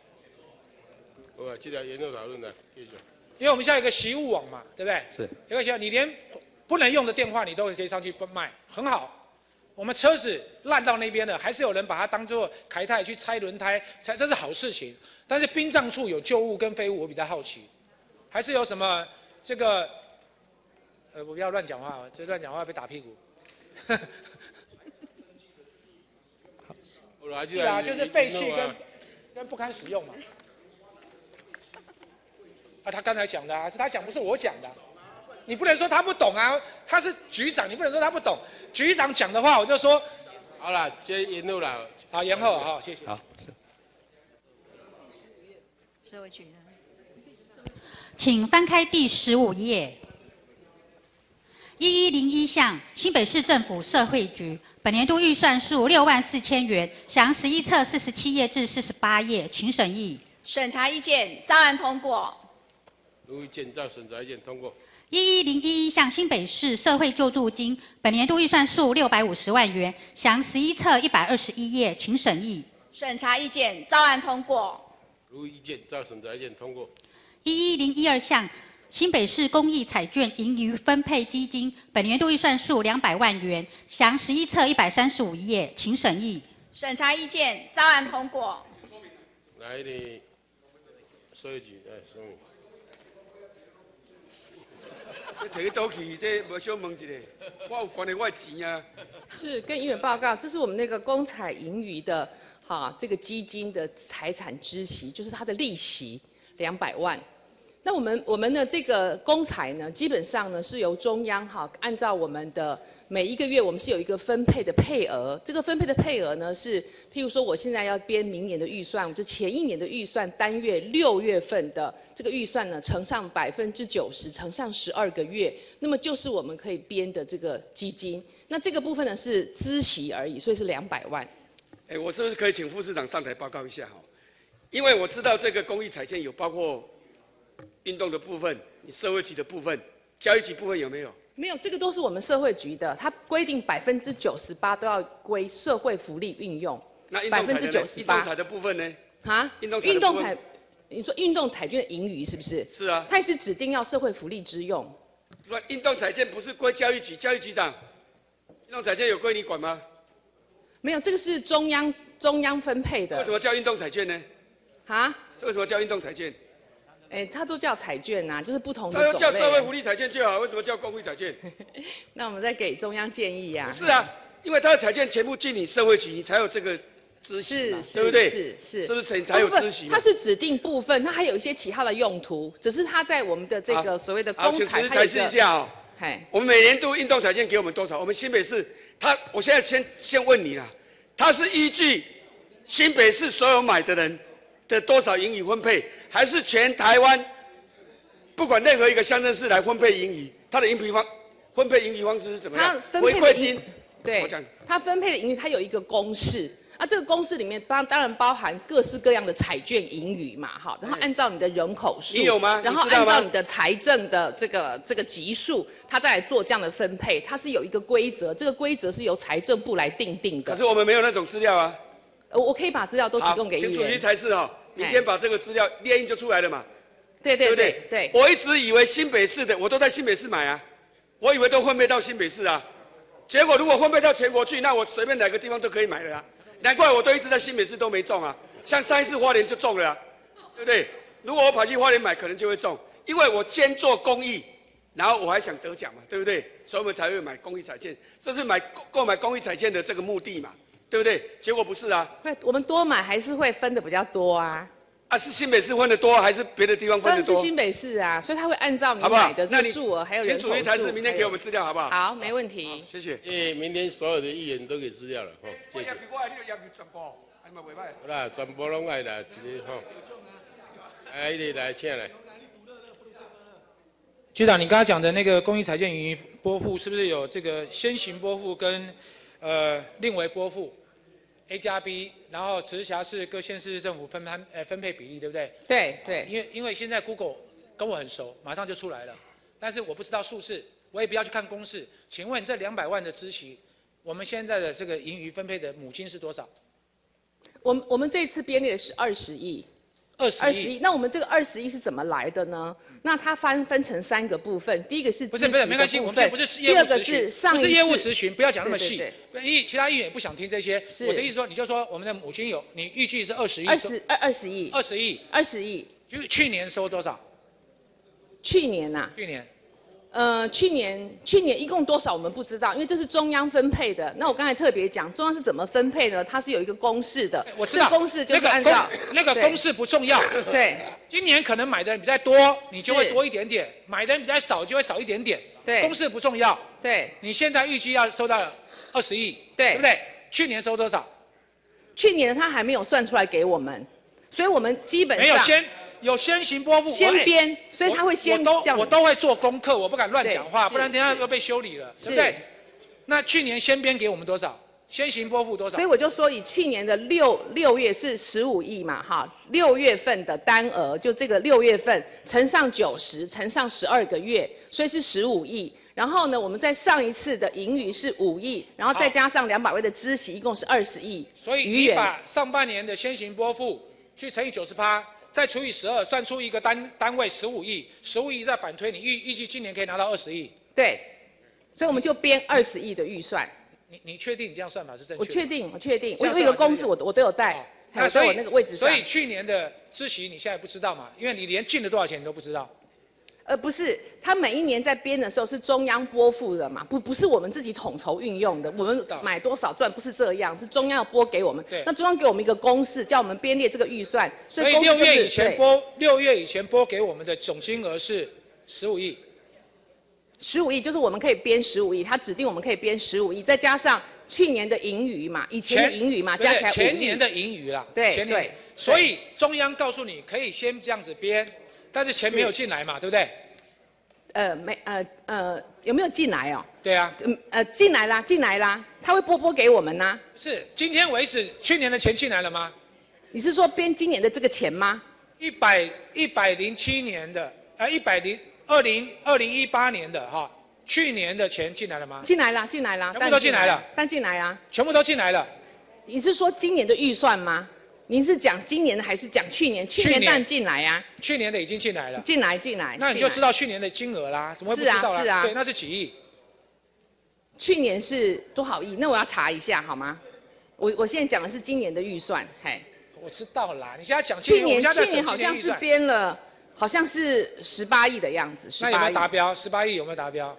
好啊，记得研究讨论的，继续。因为我们现在有个习物网嘛，对不对？是。有个习，你连不能用的电话你都可以上去卖，很好。我们车子烂到那边了，还是有人把它当做凯泰去拆轮胎，拆这是好事情。但是殡葬处有旧物跟废物，我比较好奇，还是有什么这个？呃，我不要乱讲话，这乱讲话被打屁股。是啊，就是废弃跟跟不堪使用嘛。啊，他刚才讲的啊，是他讲，不是我讲的。你不能说他不懂啊，他是局长，你不能说他不懂。局长讲的话，我就说好了，接延后了，好延后，好，谢谢。好，社会局请翻开第十五页，一一零一项新北市政府社会局本年度预算数六万四千元，详十一册四十七页至四十八页，请审议。审查意见照案通过。如意见照审查意见通过。一一零一一项新北市社会救助金，本年度预算数六百五十万元，详十一册一百二十一页，请审议。审查意见照案通过。如意见照审查意见通过。一一零一二项新北市公益彩券盈余分配基金，本年度预算数两百万元，详十一册一百三十五页，请审议。审查意见照案通过。来，你说一句，哎，说明。这摕去倒去，这无想问一下，我有关的我的钱啊。是跟医院报告，这是我们那个公彩盈余的哈这个基金的财产孳息，就是它的利息两百万。那我们我们的这个公彩呢，基本上呢是由中央哈按照我们的。每一个月我们是有一个分配的配额，这个分配的配额呢是，譬如说我现在要编明年的预算，我就前一年的预算单月六月份的这个预算呢乘上百分之九十，乘上十二个月，那么就是我们可以编的这个基金。那这个部分呢是孳息而已，所以是两百万。哎，我是不是可以请副市长上台报告一下哈？因为我知道这个公益彩券有包括运动的部分，你社会局的部分，教育局部分有没有？没有，这个都是我们社会局的，它规定百分之九十八都要归社会福利运用。那百分之九十八。运动彩的部分呢？啊？运动运动彩，你说运动彩券的盈余是不是？是啊。它也是指定要社会福利之用。那，运动彩券不是归教育局，教育局长，运动彩券有归你管吗？没有，这个是中央中央分配的。为什么叫运动彩券呢？啊？这为什么叫运动彩券？哎，它都叫彩券呐，就是不同的种类。它叫社会福利彩券就好，为什么叫公益彩券？那我们再给中央建议呀。是啊，因为它的彩券全部进你社会局，你才有这个孳息嘛，对不对？是是。是不是才才有孳息？它是指定部分，它还有一些其他的用途，只是它在我们的这个所谓的公彩。好，请示一下哦。我们每年度运动彩券给我们多少？我们新北市，他，我现在先先问你了，它是依据新北市所有买的人。的多少盈余分配，还是全台湾不管任何一个乡镇市来分配盈余，它的盈余方分配盈余方式是怎么样？回馈金，对，它分配的盈余它有一个公式，啊，这个公式里面当当然包含各式各样的彩券盈余嘛，哈，然后按照你的人口数，你有吗？然后按照你的财政的这个这个级数，它再来做这样的分配，它是有一个规则，这个规则是由财政部来定定的。可是我们没有那种资料啊。呃，我可以把资料都提供给你。请主席才是哦。明天把这个资料列印就出来了嘛？对对对对。我一直以为新北市的我都在新北市买啊，我以为都分配到新北市啊，结果如果分配到全国去，那我随便哪个地方都可以买了啊。难怪我都一直在新北市都没中啊，像上一次花莲就中了啊，对不对？如果我跑去花莲买，可能就会中，因为我兼做公益，然后我还想得奖嘛，对不对？所以我们才会买公益彩券，这是买购买公益彩券的这个目的嘛。对不对？结果不是啊。那我们多买还是会分的比较多啊。啊，是新北市分的多，还是别的地方分的多？是新北市啊，所以他会按照你买的这个数额还有人口数。请主席才是明天给我们资料好不好？好，没问题。谢谢。因为明天所有的议员都给资料了，吼。谢谢。好啦，全部拢爱啦，直接吼。哎，你来，请来。局长，你刚刚讲的那个公益财建盈余拨付，是不是有这个先行拨付跟呃另为拨付？A 加 B，然后直辖市各县市政府分摊呃分配比例，对不对？对对。因为因为现在 Google 跟我很熟，马上就出来了，但是我不知道数字，我也不要去看公式。请问这两百万的支息，我们现在的这个盈余分配的母金是多少？我们我们这次编列的是二十亿。二十亿，那我们这个二十亿是怎么来的呢？那它分分成三个部分，第一个是不是不是没关系，我们不是第二个是上不是业务咨询，不要讲那么细。议其他议员也不想听这些。我的意思说，你就说我们的母亲有，你预计是二十亿。二十二二十亿。二十亿。二十亿。就去年收多少？去年呐。去年。呃，去年去年一共多少我们不知道，因为这是中央分配的。那我刚才特别讲，中央是怎么分配的？它是有一个公式的。我知道。公式就是按照那个公式不重要。对。今年可能买的人比较多，你就会多一点点；买的人比较少，就会少一点点。对。公式不重要。对。你现在预计要收到二十亿，对不对？去年收多少？去年他还没有算出来给我们，所以我们基本上没有先。有先行拨付，先编，所以他会先都我都会做功课，我不敢乱讲话，不然等下又被修理了，对不对？那去年先编给我们多少？先行拨付多少？所以我就说，以去年的六六月是十五亿嘛，哈，六月份的单额就这个六月份乘上九十，乘上十二个月，所以是十五亿。然后呢，我们在上一次的盈余是五亿，然后再加上两百位的孳息，一共是二十亿。所以你把上半年的先行拨付去乘以九十趴，再除以十二，算出一个单单位十五亿，十五亿再反推，你预预计今年可以拿到二十亿。对，所以我们就编二十亿的预算。你你确定你这样算法是正确？我确定，我确定。我有一个公式，我我都有带，还有在我那个位置上。所以去年的资息你现在不知道嘛？因为你连进了多少钱你都不知道。呃，不是，他每一年在编的时候是中央拨付的嘛？不，不是我们自己统筹运用的。我们买多少赚不是这样，是中央要拨给我们。对。那中央给我们一个公式，叫我们编列这个预算。所以六月以前拨，六月以前拨给我们的总金额是十五亿。十五亿就是我们可以编十五亿，他指定我们可以编十五亿，再加上去年的盈余嘛，以前的盈余嘛，加起来前年的盈余啦，对，前年。所以中央告诉你可以先这样子编，但是钱没有进来嘛，对不对？呃，没，呃呃，有没有进来哦？对啊，嗯呃，进来啦，进来啦，他会拨拨给我们呐。是，今天为止，去年的钱进来了吗？你是说编今年的这个钱吗？一百一百零七年的，呃，一百零。二零二零一八年的哈，去年的钱进来了吗？进来了，进来了，全部都进来了，但进来啊，全部都进来了。你是说今年的预算吗？您是讲今年的还是讲去年？去年但进来呀。去年的已经进来了。进来，进来。那你就知道去年的金额啦，怎么会不知道是啊，对，那是几亿。去年是多少亿？那我要查一下好吗？我我现在讲的是今年的预算，嘿。我知道啦，你现在讲去年，去年好像是编了。好像是十八亿的样子，那有没有达标？十八亿有没有达标？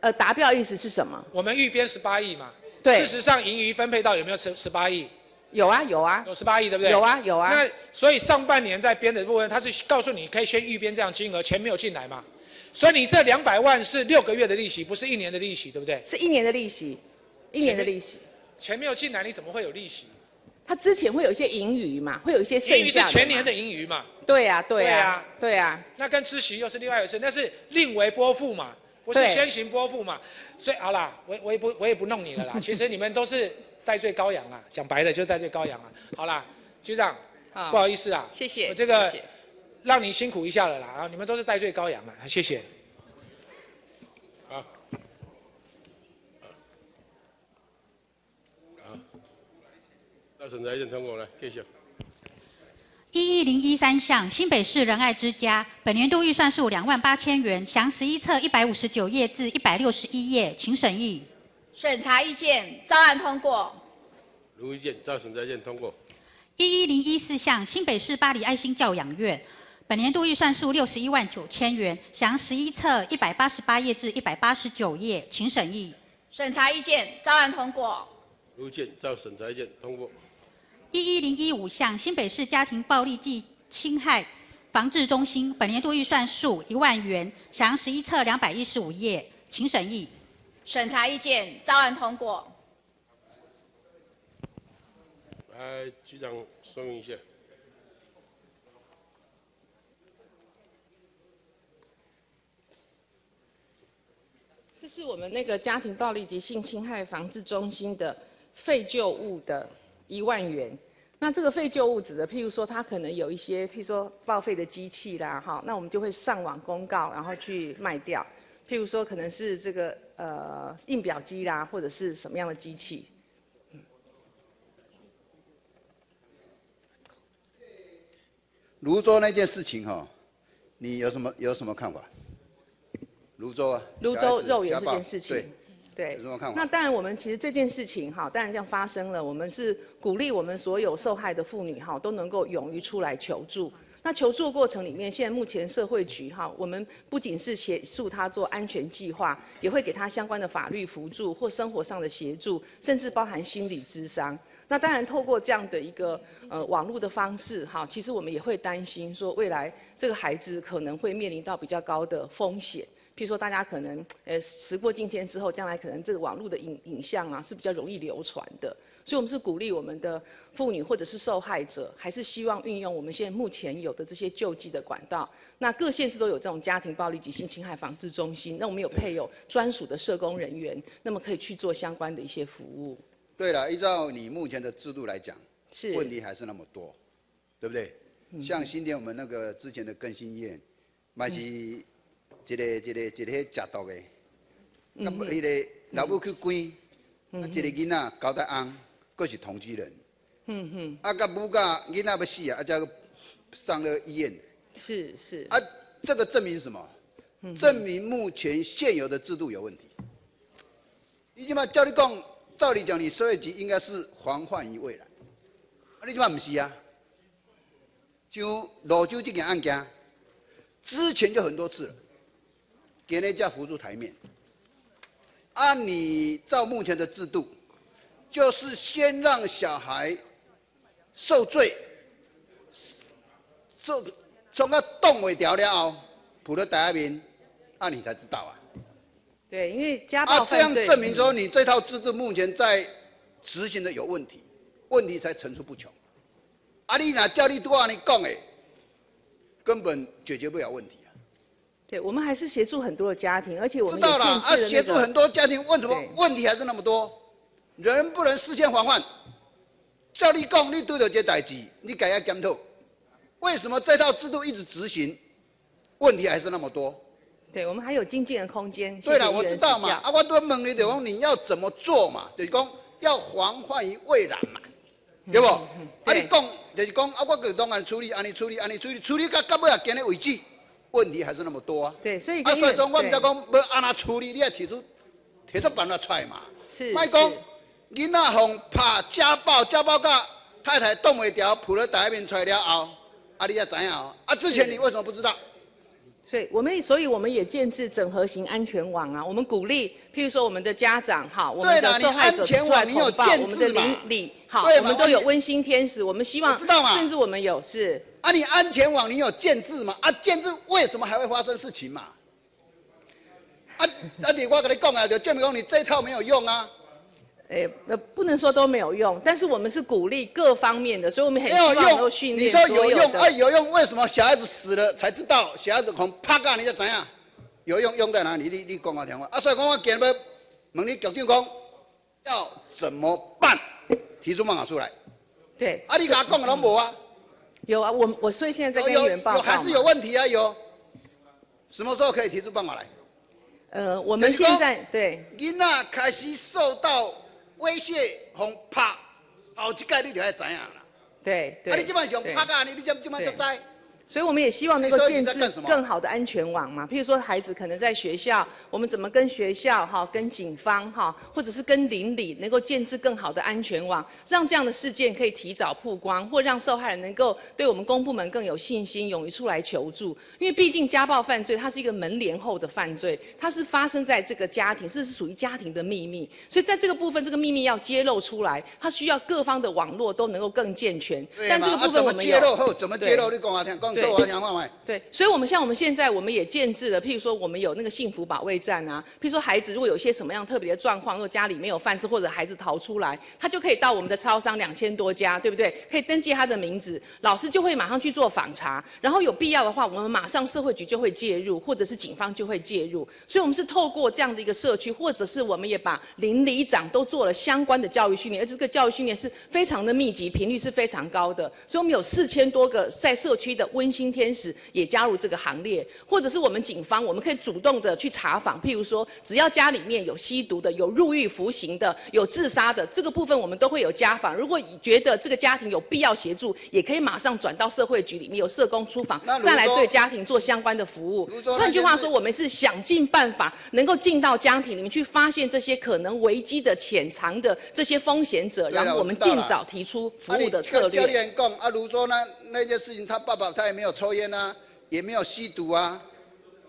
呃，达标意思是什么？我们预编十八亿嘛。对。事实上，盈余分配到有没有十十八亿？有啊，有啊。有十八亿，对不对？有啊，有啊。那所以上半年在编的部分，他是告诉你可以先预编这样金额，钱没有进来嘛。所以你这两百万是六个月的利息，不是一年的利息，对不对？是一年的利息，一年的利息。钱没有进来，你怎么会有利息？他之前会有一些盈余嘛，会有一些剩下。盈余是前年的盈余嘛。对呀，对呀，对呀。那跟孳息又是另外一回事，那是另为拨付嘛，不是先行拨付嘛。所以好啦，我我也不我也不弄你了啦。其实你们都是戴罪羔羊啊，讲白的就是戴罪羔羊啊。好啦，局长，不好意思啊，谢谢，我这个让你辛苦一下了啦。啊，你们都是戴罪羔羊啊，谢谢。好，好，那审查意见通过了，继续。一一零一三项新北市仁爱之家本年度预算数两万八千元，详十一册一百五十九页至一百六十一页，请审议。审查意见，照案通过。无意见，照审查意见通过。一一零一四项新北市巴黎爱心教养院本年度预算数六十一万九千元，详十一册一百八十八页至一百八十九页，请审议。审查意见，照案通过。如意见，照审查意见通过。一一零一五项新北市家庭暴力暨侵害防治中心本年度预算数一万元，详十一册两百一十五页，请审议。审查意见，照案通过。来，局长说明一下。这是我们那个家庭暴力及性侵害防治中心的废旧物的。一万元，那这个废旧物指的，譬如说它可能有一些，譬如说报废的机器啦，哈，那我们就会上网公告，然后去卖掉。譬如说可能是这个呃印表机啦，或者是什么样的机器。泸州那件事情哈，你有什么有什么看法？泸州啊，泸州肉圆这件事情。对，那当然，我们其实这件事情哈，当然这样发生了，我们是鼓励我们所有受害的妇女哈，都能够勇于出来求助。那求助过程里面，现在目前社会局哈，我们不仅是协助他做安全计划，也会给他相关的法律辅助或生活上的协助，甚至包含心理咨商。那当然，透过这样的一个呃网络的方式哈，其实我们也会担心说，未来这个孩子可能会面临到比较高的风险。譬如说，大家可能呃时过境迁之后，将来可能这个网络的影影像啊是比较容易流传的，所以我们是鼓励我们的妇女或者是受害者，还是希望运用我们现在目前有的这些救济的管道。那各县市都有这种家庭暴力及性侵害防治中心，那我们有配有专属的社工人员，那么可以去做相关的一些服务。对了，依照你目前的制度来讲，是问题还是那么多，对不对？嗯像新店我们那个之前的更新医院，嘛是一个一个一个迄食毒的，那么迄个老母去关，一个囡仔交代翁，佫是同居人，嗯哼，啊，甲母甲囡仔要死啊，啊，才上了医院。是是。啊，这个证明什么？嗯证明目前现有的制度有问题。你即马照你讲，照理讲，你社会局应该是防患于未然，啊，你即马不是啊？就罗州这件案件，之前就很多次了，给人家浮出台面。按你照目前的制度，就是先让小孩受罪，受从个动尾掉了后，普了大家面，啊，你才知道啊。对，因为家啊，这样证明说你这套制度目前在执行的有问题，问题才层出不穷。啊，你若照你多安尼讲诶，根本解决不了问题啊。对，我们还是协助很多的家庭，而且我们知道了啊，协助很多家庭，问什么问题还是那么多？人不能事先防范。照你讲，你对着这代志，你该要检讨，为什么这套制度一直执行，问题还是那么多？对，我们还有精进的空间。对了，我知道嘛，啊，我都问你，就讲你要怎么做嘛，就是讲要防患于未然嘛，对不？啊，你讲就是讲啊，我就当然处理，安尼处理，安尼处理，处理到到尾啊，今日为止，问题还是那么多啊。对，所以啊，跟所以讲我们对才讲要安那处理，你要提出提出办法出来嘛。是卖讲囡仔互拍家暴，家暴到太太冻袂调，扑了台面出来了后，啊，你也知影哦。啊，之前你为什么不知道？所以我们，所以我们也建制整合型安全网啊。我们鼓励，譬如说我们的家长哈，我们的受害者安全出来网你有通报，建我们的邻里好，对我们都有你温馨天使。我们希望知道嘛甚至我们有是啊，你安全网你有建制嘛？啊，建制为什么还会发生事情嘛？啊啊！你我跟你讲啊，就证明讲你这一套没有用啊。诶，呃，不能说都没有用，但是我们是鼓励各方面的，所以我们很希望你说有有用啊？有用，为什么小孩子死了才知道？小孩子恐啪干你就怎样？有用用在哪里？你你讲我听话。啊，所以讲我今日要问你局长讲，要怎么办？提出办法出来。对。啊，你给他讲的拢无啊？有啊，我我所以现在在跟员报告有还是有问题啊？有。什么时候可以提出办法来？呃，我们现在对囡仔开始受到威胁，互拍，后一届你就要知影啦。对对。啊，你即摆用对拍啊，你你即即摆才知。所以我们也希望能够建制在干什么？更好的安全网嘛，譬如说孩子可能在学校，我们怎么跟学校哈、跟警方哈，或者是跟邻里能够建制更好的安全网，让这样的事件可以提早曝光，或让受害人能够对我们公部门更有信心，勇于出来求助。因为毕竟家暴犯罪它是一个门帘后的犯罪，它是发生在这个家庭，是是属于家庭的秘密，所以在这个部分，这个秘密要揭露出来，它需要各方的网络都能够更健全。对但这个部分我们有揭露？后 怎么揭露？你讲啊听，讲对所以，我们像我们现在，我们也建制了，譬如说，我们有那个幸福保卫站啊，譬如说，孩子如果有一些什么样特别的状况，如果家里没有饭吃，或者孩子逃出来，他就可以到我们的超商两千多家，对不对？可以登记他的名字，老师就会马上去做访查，然后有必要的话，我们马上社会局就会介入，或者是警方就会介入。所以，我们是透过这样的一个社区，或者是我们也把邻里长都做了相关的教育训练，而这个教育训练是非常的密集，频率是非常高的。所以，我们有四千多个在社区的温馨天使也加入这个行列，或者是我们警方，我们可以主动的去查访，譬如说，只要家里面有吸毒的、有入狱服刑的、有自杀的，这个部分我们都会有家访。如果觉得这个家庭有必要协助，也可以马上转到社会局里面有社工出访再来对家庭做相关的服务换句话说，我们是想尽办法能够进到家庭里面去发现这些可能危机的潜藏的这些风险者，然后我们尽早提出服务的策教略。练讲啊，如说那那件事情，他爸爸他也没有抽烟啊，也没有吸毒啊，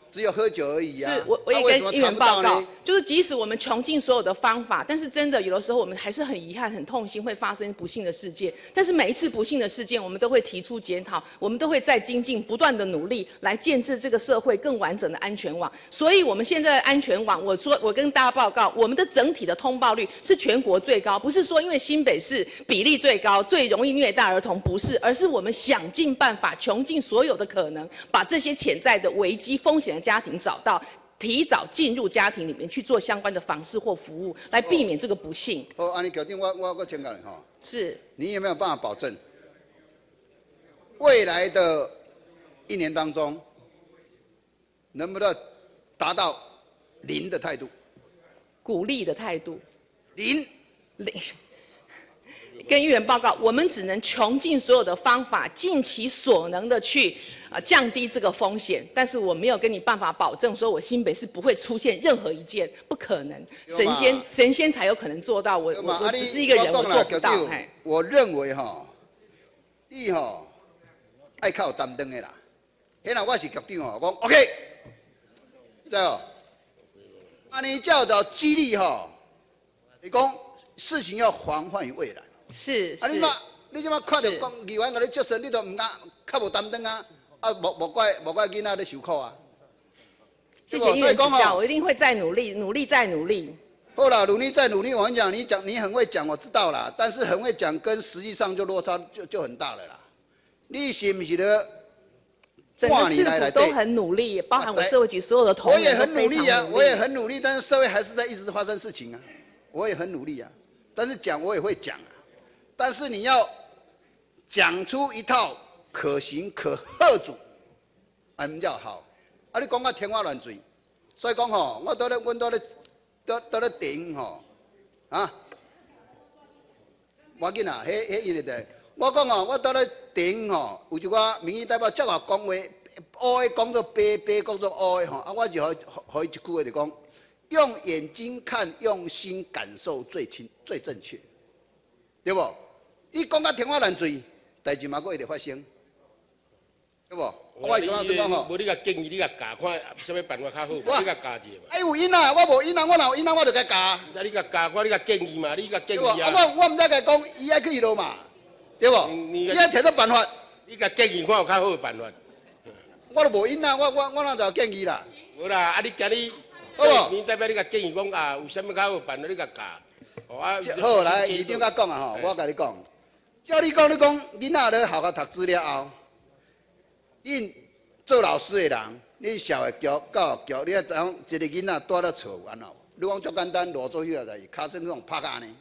只有喝酒而已啊。是我我也跟议员报告？，就是即使我们穷尽所有的方法，但是真的有的时候我们还是很遗憾、很痛心会发生不幸的事件。但是每一次不幸的事件，我们都会提出检讨，我们都会再精进、不断的努力来建制这个社会更完整的安全网。所以，我们现在的安全网，我说我跟大家报告，我们的整体的通报率是全国最高，不是说因为新北市比例最高、最容易虐待儿童，不是，而是我们想尽办法、穷尽所有的可能，把这些潜在的危机风险的家庭找到。提早进入家庭里面去做相关的房事或服务，来避免这个不幸。哦，安尼决定我我我请教你哈，是。你有没有办法保证未来的一年当中，能不能达到零的态度？鼓励的态度。零。零。跟议员报告，我们只能穷尽所有的方法，尽其所能的去啊降低这个风险。但是我没有跟你办法保证，说我新北是不会出现任何一件，不可能。神仙神仙才有可能做到，我我我只是一个人，我做不到。我认为哈，你哈爱靠担当的啦。现在我是局长哦，讲 OK，知道？啊，你叫做激励哈，你讲事情要防患于未然。是啊，你嘛，你即马看到讲议员甲你接生，你都唔敢，较无担当啊！啊，无无怪无怪囡仔咧受苦啊！谢谢议员指教，我一定会再努力，努力再努力。好了，努力再努力。我跟你讲，你讲你很会讲，我知道啦，但是很会讲跟实际上就落差就就很大了啦。你是不是的？整个市府都很努力，包含我社会局所有的同仁我也很努力啊，我也很努力，但是社会还是在一直发生事情啊。我也很努力啊，但是讲我也会讲。但是你要讲出一套可行可贺主，安叫好。啊，你讲个天花乱坠，所以讲吼，我到咧，我到咧，到到咧顶吼，啊，我紧啊，迄迄伊咧的。我讲哦，我到咧顶吼，有一个民意代表接我讲话，乌的讲做白，白讲做乌的吼，啊，我就可可以一句话就讲，用眼睛看，用心感受最清最正确，对不？你讲到天花乱坠，代志嘛，佫会得发生，对不？我是讲说吼，无你甲建议，你甲教看，啥物办法较好？你甲教者嘛。哎，有因啊，我无因啊，我若有因啊，我就甲教。那你甲教看，你甲建议嘛，你甲建议啊。啊，我我毋知甲讲，伊爱去伊路嘛，对不？伊爱提出办法。你甲建议看有较好诶办法。我都无因啊，我我我哪就建议啦。无啦，啊你今日，好你代表你甲建议讲啊，有啥物较好办法，你甲教。好，来，院长甲讲啊吼，我甲你讲。照你讲，你讲囡仔咧学校读书了后，恁做老师的人，恁社会局、教育局，你要怎样一个囡仔带咧厝安怎？你讲足简单，落做许个代志，卡身种拍安尼，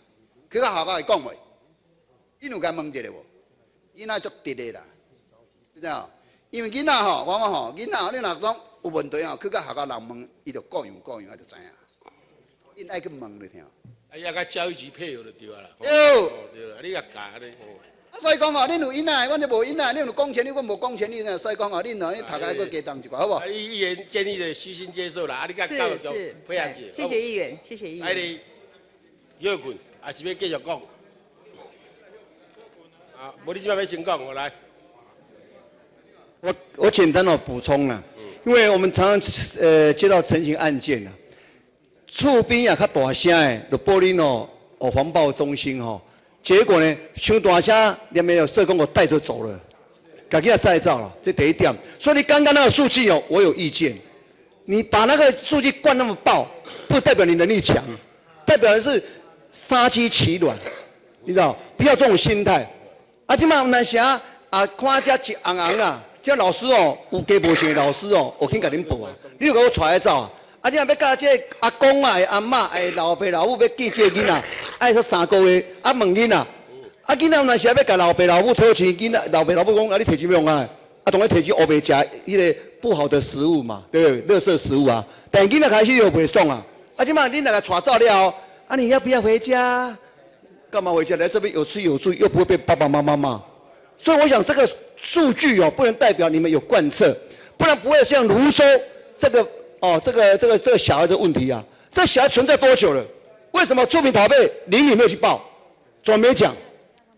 去到学校会讲袂？恁有甲问一下无？囡仔足直的啦，你知道？因为囡仔吼，我讲吼，囡仔你若讲有问题吼，去到学校人问，伊就各样各样，就知影。恁爱去问你听。哎呀，甲教育局配合就对啊啦。对。对啦，你甲教安尼。所以讲哦，恁有因啊，阮就无因啊。恁有讲钱，你阮无讲钱，你所以讲哦，恁哦，你读个个加当一寡，好无？议员建议的虚心接受啦，啊，你甲教育局配合者。谢谢议员，谢谢议员。哎，你叶棍，还是要继续讲？啊，无你即摆要先讲，我来。我我简单的补充啊，因为我们常常呃接到陈情案件啊。厝边也较大声的，就玻璃喏，哦，防爆中心吼，结果呢，伤大声，连没有社工我带着走了，赶紧要再造了，这第一点。所以你刚刚那个数据哦，我有意见。你把那个数据灌那么爆，不代表你能力强，代表的是杀鸡取卵，你知道？不要这种心态。啊，今嘛那啥啊，看家一昂昂啊，这老师哦，有加无钱的老师哦，我肯给恁补啊，你有给我揣来走。啊！即啊要教即阿公啊、阿嬷、诶老爸老母要见即个囡仔，爱说三个月，啊问囡仔，啊囡仔若是要甲老爸老母讨钱，囡仔老爸老母讲啊你摕钱用啊？啊同伊摕钱乌白食迄个不好的食物嘛，对不对？垃圾食物啊！但囡仔开始又袂爽啊！啊即嘛恁两个带走了，啊你要不要回家？干嘛回家？来这边有吃有住，又不会被爸爸妈妈骂。所以我想这个数据哦，不能代表你们有贯彻，不然不会像卢梭这个。哦，这个这个这个小孩的问题啊，这小孩存在多久了？为什么出名逃被邻里没有去报，怎么没讲？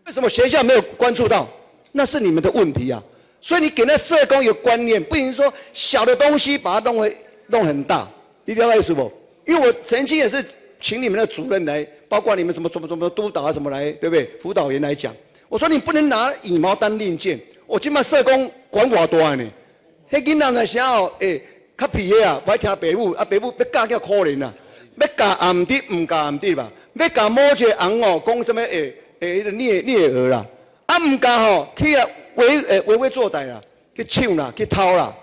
为什么学校没有关注到？那是你们的问题啊！所以你给那社工有观念，不行说小的东西把它弄为弄很大，你了解是不？因为我曾经也是请你们的主任来，包括你们什么什么什么督导啊什么来，对不对？辅导员来讲，我说你不能拿羽毛当令箭，我今麦社工管我多呢，迄囡仔的时候，诶。较皮的啊，不爱听爸母，啊爸母要教叫可怜啊，要教暗滴唔教暗滴吧，要教某一个翁哦，讲什么诶诶，孽孽儿啦，啊唔教吼，去啊为诶为非作歹啦，去抢啦，去偷啦。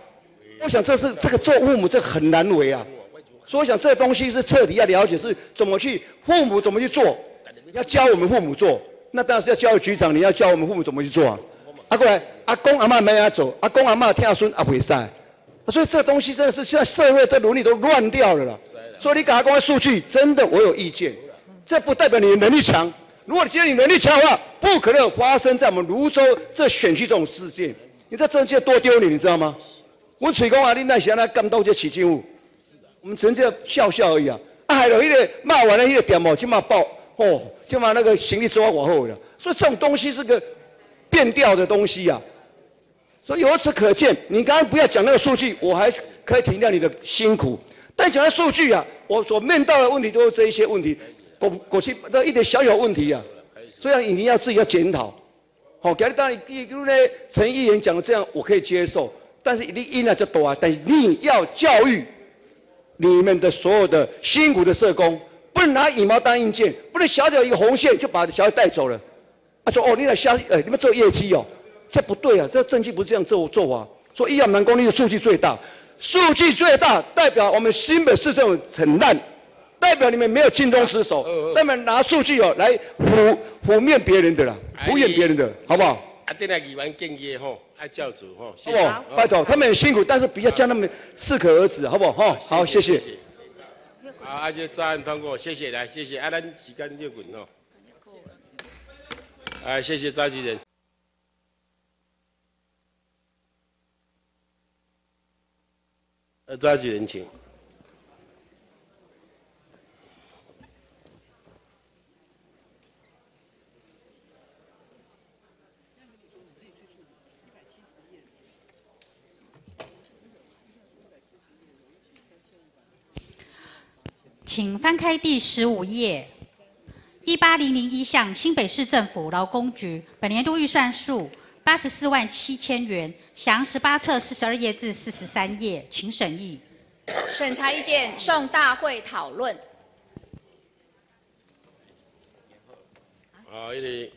我想这是这个做父母这很难为啊，所以我想这东西是彻底要了解，是怎么去父母怎么去做，要教我们父母做。那当然是要教育局长，你要教我们父母怎么去做啊。啊，过来，阿公阿妈没法走，阿公阿妈听孙阿不会塞。所以这东西真的是现在社会的伦理都乱掉了啦。所以你给他公开数据，真的我有意见。这不代表你的能力强。如果你今天你能力强的话，不可能发生在我们泸州这选区这种事件。你这政界多丢脸，你知道吗？我吹讲啊，你那些那感动这起劲物，我们只能笑笑而已啊。啊，还有一个骂完了一个点哦，就骂爆哦，就骂那个行李抓往后了。所以这种东西是个变调的东西呀。所以由此可见，你刚刚不要讲那个数据，我还是可以体谅你的辛苦。但讲到数据啊，我所面到的问题都是这一些问题，过过去的一点小小问题啊，所以你要自己要检讨。好，今日当然，比如呢，陈议员讲的这样，我可以接受。但是你音量就多啊，但是你要教育你们的所有的辛苦的社工，不能拿羽毛当硬件，不能小小一个红线就把小孩带走了。他说：“哦，你来下，呃，你们做业绩哦。”这不对啊！这证据不是这样做做法。说医疗南公立的数据最大，数据最大代表我们新北市政府很烂，代表你们没有尽忠职守，代表拿数据哦来唬唬面别人的啦，敷衍别人的，好不好？啊，对那议员建议吼，爱教主吼，好？拜托，他们很辛苦，但是不要叫他们适可而止，好不好？哈，好，谢谢。好，阿杰照案通过，谢谢，来，谢谢，阿兰时间就滚哦。哎，谢谢召集人。呃，召集人请。请翻开第十五页，一八零零一项新北市政府劳工局本年度预算数。八十四万七千元，详十八册四十二页至四十三页，请审议。审查意见送大会讨论。啊，一里，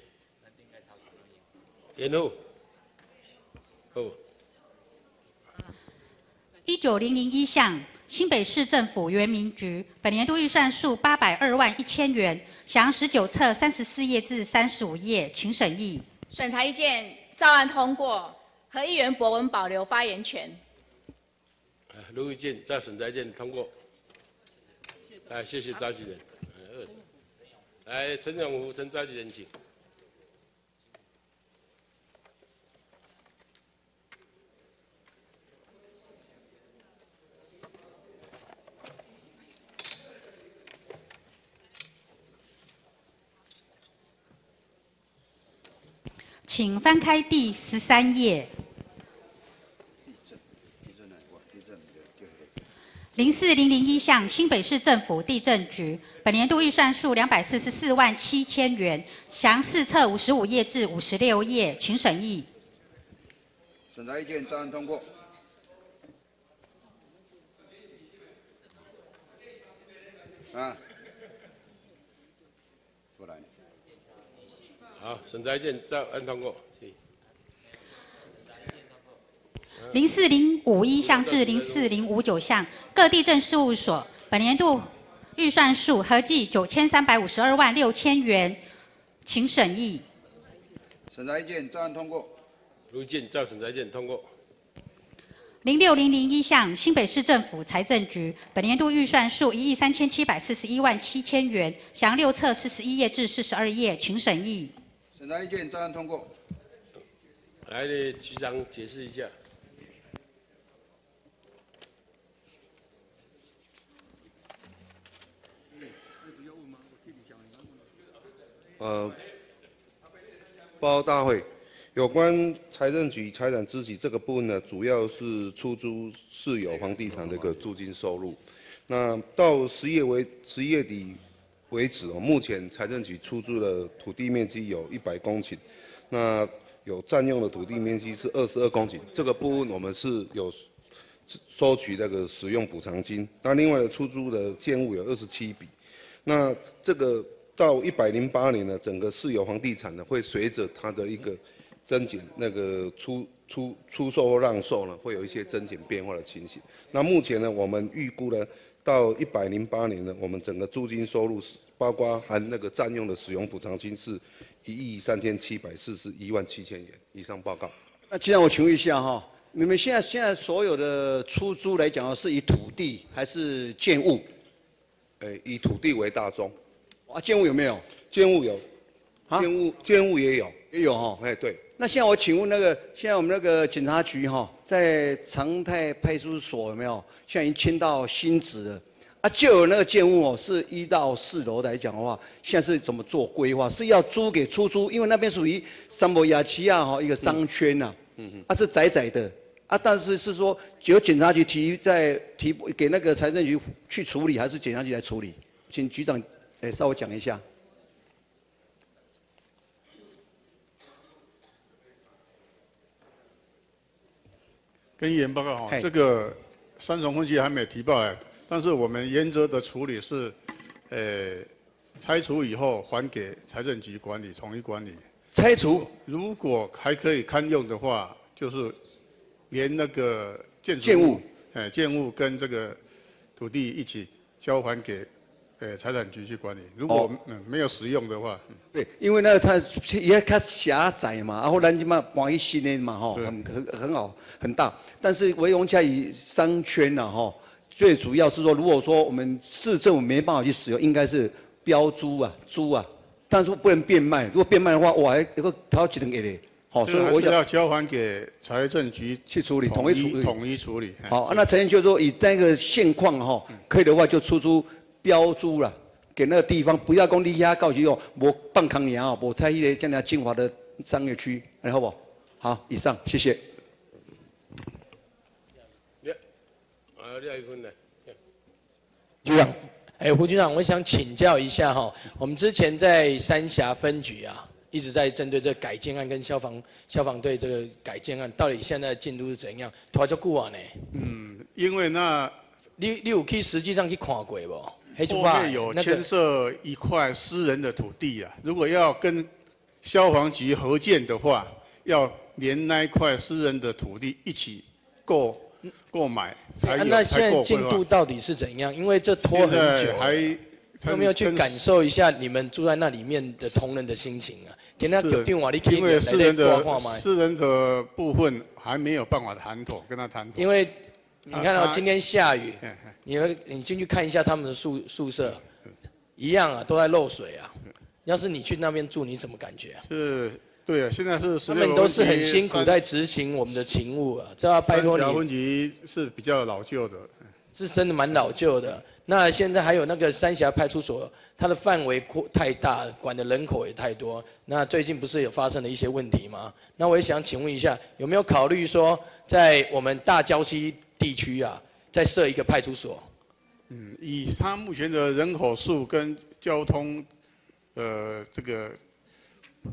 延后，好。一九零零一项新北市政府原民局本年度预算数八百二万一千元，详十九册三十四页至三十五页，请审议。审查意见。照案通过，何议员博文保留发言权。卢玉健照审再见通过。哎，谢谢召集人。来，陈永福，陈召集人请。请翻开第十三页。零四零零一项新北市政府地震局本年度预算数两百四十四万七千元，详四册五十五页至五十六页，请审议。审查意见照案通过。啊。好，审查意见照案通过。零四零五一项至零四零五九项各地政事务所本年度预算数合计九千三百五十二万六千元，请审议。审查意见照案通过。如见，照审查意见通过。零六零零一项新北市政府财政局本年度预算数一亿三千七百四十一万七千元，详六册四十一页至四十二页，请审议。审查意见照案通过。来，局长解释一下。呃，报告大会，有关财政局财产支取这个部分呢，主要是出租私有房地产的一个租金收入。那到十月为十月底。为止哦，目前财政局出租的土地面积有一百公顷，那有占用的土地面积是二十二公顷，这个部分我们是有收取那个使用补偿金。那另外的出租的建物有二十七笔，那这个到一百零八年呢，整个私有房地产呢会随着它的一个增减，那个出出出售或让售呢，会有一些增减变化的情形。那目前呢，我们预估呢，到一百零八年呢，我们整个租金收入是包括含那个占用的使用补偿金是一亿三千七百四十一万七千元。以上报告。那既然我请问一下哈，你们现在现在所有的出租来讲，是以土地还是建物？诶，以土地为大宗。啊，建物有没有？建物有。建物建物也有。也有哈。哎，对。那现在我请问那个，现在我们那个警察局哈，在长泰派出所有没有？现在已经迁到新址了。啊，就有那个建物哦，是一到四楼来讲的话，现在是怎么做规划？是要租给出租？因为那边属于三博亚齐亚哈一个商圈呐。嗯嗯。啊，是窄窄的。啊，但是是说由警察局提在提给那个财政局去处理，还是警察局来处理？请局长诶稍微讲一下。跟议员报告哈，这个三重分局还没提报哎，但是我们原则的处理是，呃，拆除以后还给财政局管理，统一管理。拆除？如果还可以堪用的话，就是连那个建建物，哎，建物跟这个土地一起交还给。呃，财产局去管理。如果嗯没有使用的话，对，因为那个它也较狭窄嘛，然后咱就嘛搬一新的嘛吼，很很很好很大。但是维荣嘉以商圈呐吼，最主要是说，如果说我们市政府没办法去使用，应该是标租啊租啊，但是不能变卖。如果变卖的话，我还有个掏几能给你。好，所以我想要交还给财政局去处理，统一处理。统一处理。好，那陈建就说以那个现况哈，可以的话就出租。标注了，给那个地方不要讲你遐告起用，无放康年啊，无在迄个将来精华的商业区，还好不？好，以上，谢谢。局长，哎，胡局长，我想请教一下哈，我们之前在三峡分局啊，一直在针对这改建案跟消防消防队这个改建案，到底现在进度是怎样？拖就久啊呢？嗯，因为那，你你有去实际上去看过不？后面有牵涉一块私人的土地啊，如果要跟消防局合建的话，要连那一块私人的土地一起购购买才有那现在进度到底是怎样？因为这拖很久，还有没有去感受一下你们住在那里面的同仁的心情啊？因为私人的私人的部分还没有办法谈妥，跟他谈妥。因为你看到今天下雨。你你进去看一下他们的宿宿舍，一样啊，都在漏水啊。要是你去那边住，你怎么感觉？啊是，对啊，现在是他们都是很辛苦在执行我们的勤务啊，这要拜托你。小分局是比较老旧的，是真的蛮老旧的。那现在还有那个三峡派出所，它的范围扩太大，管的人口也太多。那最近不是有发生了一些问题吗？那我也想请问一下，有没有考虑说，在我们大郊区地区啊？再设一个派出所。嗯，以他目前的人口数跟交通，呃，这个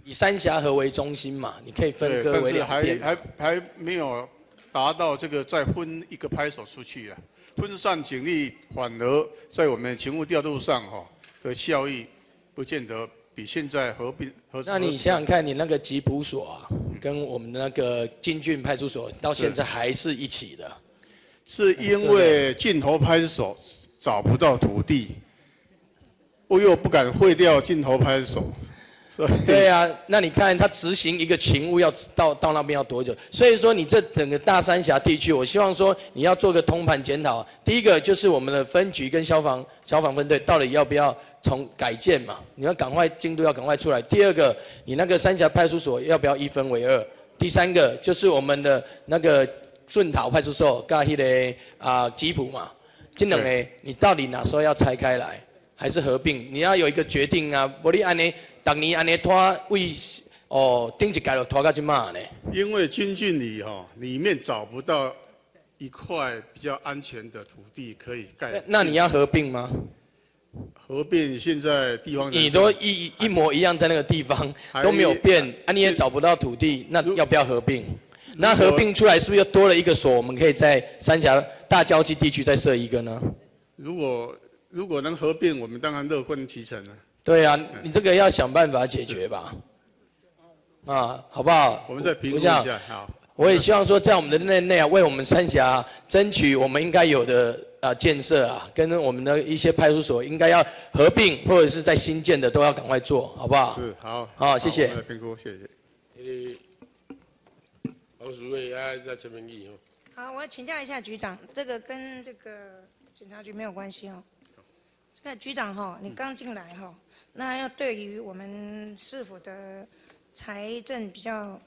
以三峡河为中心嘛，你可以分割为两边。还还还没有达到这个再分一个派出所出去啊，分散警力反而在我们勤务调度上哈的效益，不见得比现在合并合。那你想想看，你那个吉普所啊，跟我们的那个金郡派出所到现在还是一起的。是因为镜头派出所找不到土地，我又不敢毁掉镜头拍手所。对啊，那你看他执行一个勤务要到到那边要多久？所以说你这整个大三峡地区，我希望说你要做个通盘检讨。第一个就是我们的分局跟消防消防分队到底要不要从改建嘛？你要赶快进度要赶快出来。第二个，你那个三峡派出所要不要一分为二？第三个就是我们的那个。顺桃派出所加迄个啊吉普嘛，这两个你到底哪时候要拆开来，还是合并？你要有一个决定啊！不你安尼，当年安尼拖为哦，顶一届就拖到即嘛呢？因为军训里哈里面找不到一块比较安全的土地可以盖。那你要合并吗？合并现在地方你都一一模一样在那个地方都没有变，啊你也找不到土地，那要不要合并？那合并出来是不是又多了一个所？我们可以在三峡大郊区地区再设一个呢？如果如果能合并，我们当然乐观其成了。对啊，你这个要想办法解决吧。啊，好不好？我们再评估一下。好。我也希望说，在我们的内内啊，为我们三峡争取我们应该有的啊建设啊，跟我们的一些派出所应该要合并或者是在新建的都要赶快做，好不好？是好，好，谢谢评估，谢谢。那个黄淑慧啊，在陈明义哦。好，我要请教一下局长，这个跟这个警察局没有关系哦。这个局长哈，你刚进来哈，那要对于我们市府的财政比较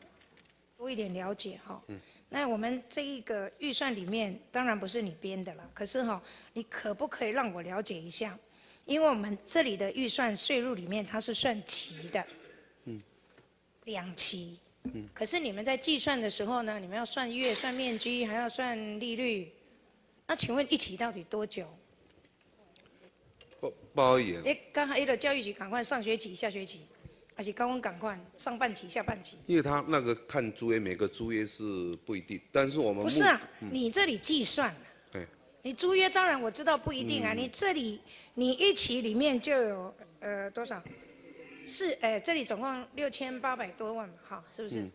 多一点了解哈。嗯那我们这一个预算里面，当然不是你编的了，可是哈，你可不可以让我了解一下？因为我们这里的预算税入里面，它是算期的，嗯两期。嗯可是你们在计算的时候呢，你们要算月、算面积，还要算利率。那请问一期到底多久？不，不好意思，哎，刚好一个教育局赶快上学期、下学期，而且高温赶快上半期、下半期？因为他那个看租约，每个租约是不一定，但是我们不是啊，嗯你这里计算，对，你租约当然我知道不一定啊，嗯你这里你一期里面就有呃多少？是呃这里总共六千八百多万嘛，哈，是不是嗯？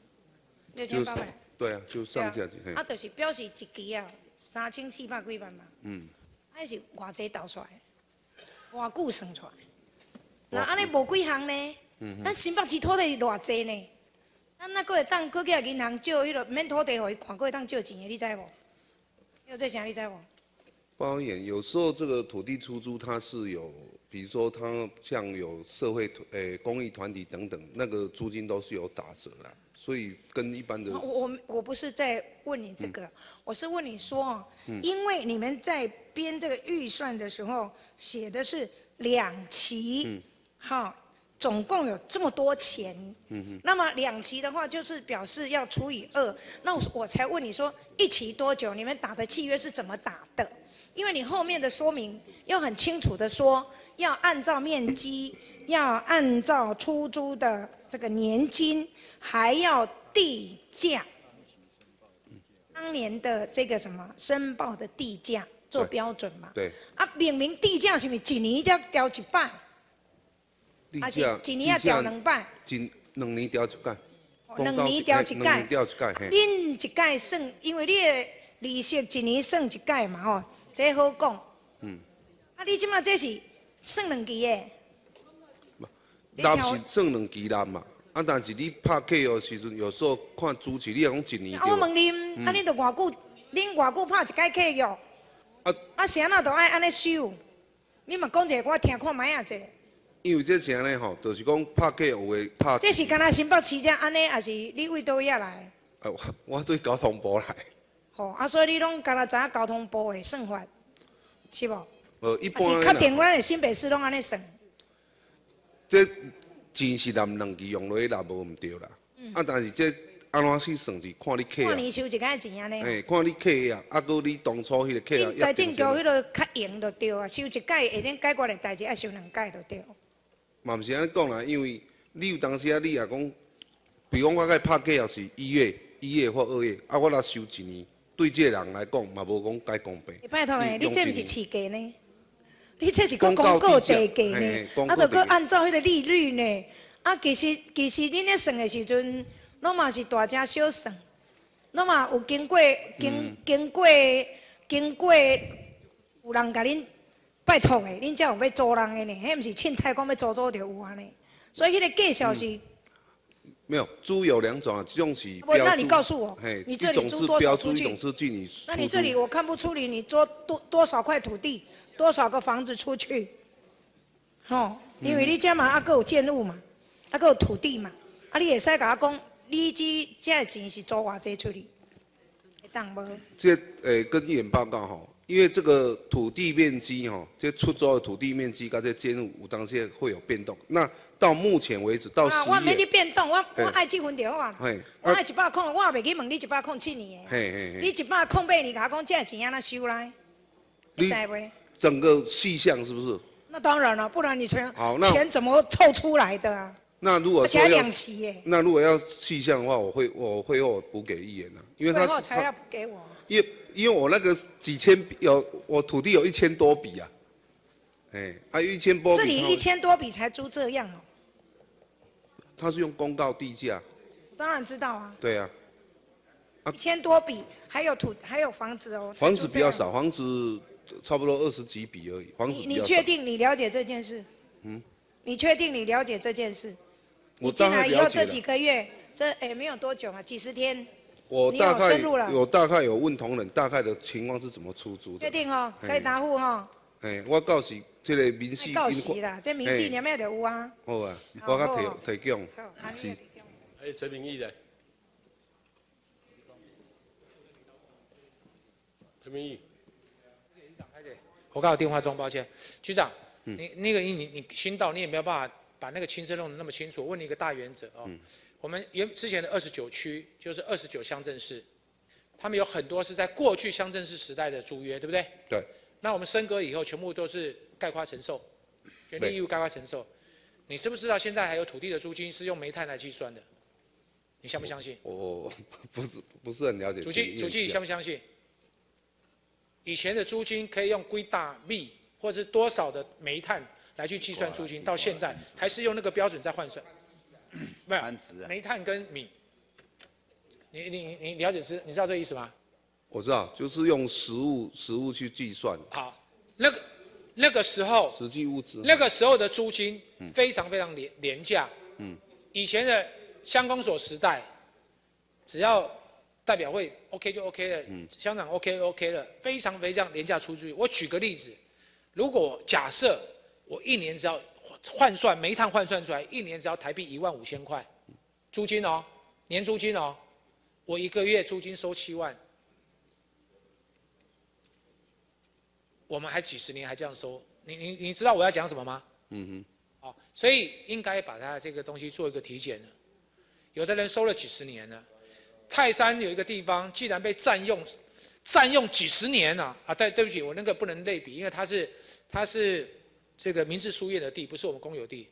六千八百。对啊，就上下去，嘿啊，就是表示一期啊，三千四百几万嘛，嗯，还是偌济倒出来，偌久算出来。那安尼无几项呢？嗯咱新北市土地偌济呢？咱那个会当搁去银行借迄个免土地，互伊看，搁会当借钱的，你知无？有这啥你知无？包演有时候这个土地出租它是有，比如说他像有社会团诶、公益团体等等，那个租金都是有打折的，所以跟一般的我我我不是在问你这个，我是问你说哦，嗯因为你们在编这个预算的时候写的是两期，嗯哈，总共有这么多钱，那么两期的话就是表示要除以二，那我我才问你说一期多久？你们打的契约是怎么打的？因为你后面的说明要很清楚的说，要按照面积，要按照出租的这个年金，还要地价，当年的这个什么申报的地价做标准嘛？对，啊，明明地价是不是一年才调一摆，还是地价一年要调两摆？今两年调一届，哦两年调一届嘿两年调一届，嘿，恁一届算，因为你的利息一年算一届嘛吼，这好讲。嗯，啊，你即马这是算两期的，你纳听是算两期纳嘛，啊，但是你拍客的时阵，有时候看主持，你讲一年啊，我问对你，嗯啊，你都偌久，恁偌久拍一届客约？啊，啊，啥那都爱安尼收？你嘛讲一个，我听看卖啊者。因为这是安尼吼，就是讲拍客有诶拍，这是敢若新北市这安尼，还是你为倒遐来？啊，我我对交通部来，吼，啊，所以你拢敢若知影交通部的算法，是无？呃，一般是确定阮的新北市拢安尼算？这钱是南两期用落去也无毋对啦，啊，但是这安怎去算是看你客啊，半年收一届钱安尼。嘿，看你客啊，啊，搁你当初迄个客啊，恁财政局迄个较严就对啊，收一届会用解决的代志，爱收两届就对。嘛毋是安尼讲啦，因为你有当时啊，你也讲，比如讲我甲拍客也是一月、一月或二月，啊，我若收一年，对这个人来讲嘛无讲解公平。拜托诶，你用这毋是一年市价呢？你这是讲公告广告地价呢？啊，公告地价就搁按照迄个利率呢？啊，其实其实恁咧算的时阵，拢嘛是大家小算，拢嘛有经过经经过经过有人甲恁拜托的，恁才有要租人的呢，迄毋是凊彩讲要租租就有安尼。所以迄个介绍是，没有租有两种啊，这种是不那你告诉我嘿，你这里租多少出去一种是据你。那你这里我看不出你你租多多少块土地，多少个房子出去，吼，因为你这嘛啊，还有建物嘛，啊，还有土地嘛，啊，你会使甲我讲，你这这个钱是租偌济出去，会当无？这诶，跟议员报告吼，因为这个土地面积吼，这出租的土地面积跟这建物有当时会有变动。那到目前为止，到啊，我免十月，你变动，我我爱积分就好啊。嘿，我爱一百空，我也袂去问你一百空七年的。嘿嘿嘿，你一百空八年，甲我讲这个钱安怎收来？你你知袂？整个细项是不是？那当然了，不然你钱好那钱怎么凑出来的啊？那如果而且还两期耶，那如果要细项的话，我会我会后补给议员啊，因为他才要补给我。因为因为我那个几千笔有我土地有一千多笔啊，哎，还有一千多笔，这里一千多笔才租这样哦，他是用公告地价，当然知道啊。对啊，一千多笔，还有土还有房子哦。房子比较少，房子差不多二十几笔而已，房子你确定你了解这件事？嗯，你确定你了解这件事？我大进来概了解了以后这几。个月，这哎没有多久啊，几十天，我大概有大概有问同仁大概的情况是怎么出租的确。定哦，可以答复哈。哎，我到时这个明细到时啦，这民事嘿里面就有啊。好啊，好我甲好好提提供。是。哎，陈明义的。陈明义，我刚好电话中，抱歉，局长，你那个你你你新到，你也没有办法把那个轻声弄得那么清楚。我问你一个大原则哦，我们原之前的二十九区就是二十九乡镇市，他们有很多是在过去乡镇市时代的租约，对不对？对。那我们升格以后，全部都是概括承受，权利义务概括承受。你知不知道现在还有土地的租金是用煤炭来计算的？你相不相信？我不是不是很了解。主机主机，你相不相信？以前的租金可以用归大米或者是多少的煤炭来去计算租金，到现在还是用那个标准在换算。没有，煤炭跟米，你你你你了解是？你知道这个意思吗？我知道，就是用实物实物去计算。好，那个那个时候，实际物资。那个时候的租金非常非常廉廉价。嗯。以前的乡公所时代，只要代表会 OK 就 OK 了，香港 OK 就 OK 了，非常非常廉价出租。我举个例子，如果假设我一年只要换算煤炭换算出来，一年只要台币一万五千块，租金哦，年租金哦，我一个月租金收七万，我们还几十年还这样收，你你你知道我要讲什么吗？嗯哼哦，所以应该把它这个东西做一个体检了。有的人收了几十年了，泰山有一个地方既然被占用，占用几十年了啊！对，对不起，我那个不能类比，因为它是它是这个民治书院的地，不是我们公有地，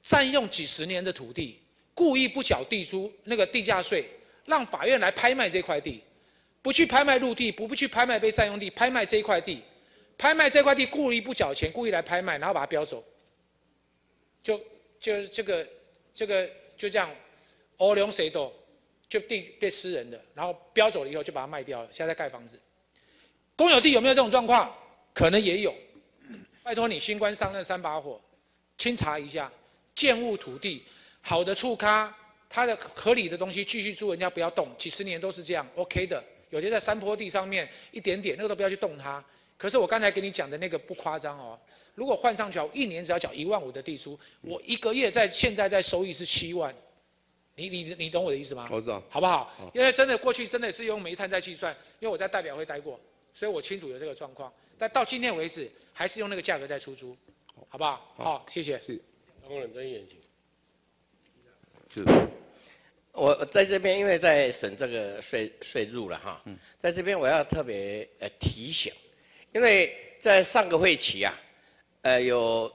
占用几十年的土地，故意不缴地租那个地价税，让法院来拍卖这块地，不去拍卖陆地，不不去拍卖被占用地，拍卖这一块地，拍卖这块地故意不缴钱，故意来拍卖，然后把它标走。就就是这个这个就这样，欧龙谁都就地被私人的，然后标走了以后就把它卖掉了，现在盖房子。公有地有没有这种状况？可能也有。拜托你新官上任三把火，清查一下，建物土地好的处咖，它的合理的东西继续租，人家不要动，几十年都是这样，OK 的。有些在山坡地上面一点点，那个都不要去动它。可是我刚才给你讲的那个不夸张哦，如果换上去，我一年只要缴一万五的地租，我一个月在现在在收益是七万，你你你懂我的意思吗？我知道。好不好？因为真的过去真的是用煤炭在计算，因为我在代表会待过，所以我清楚有这个状况。但到今天为止，还是用那个价格在出租，好不好？好，谢谢。工人睁眼睛。我在这边，因为在审这个税税入了哈，在这边我要特别呃提醒，因为在上个会期啊，呃有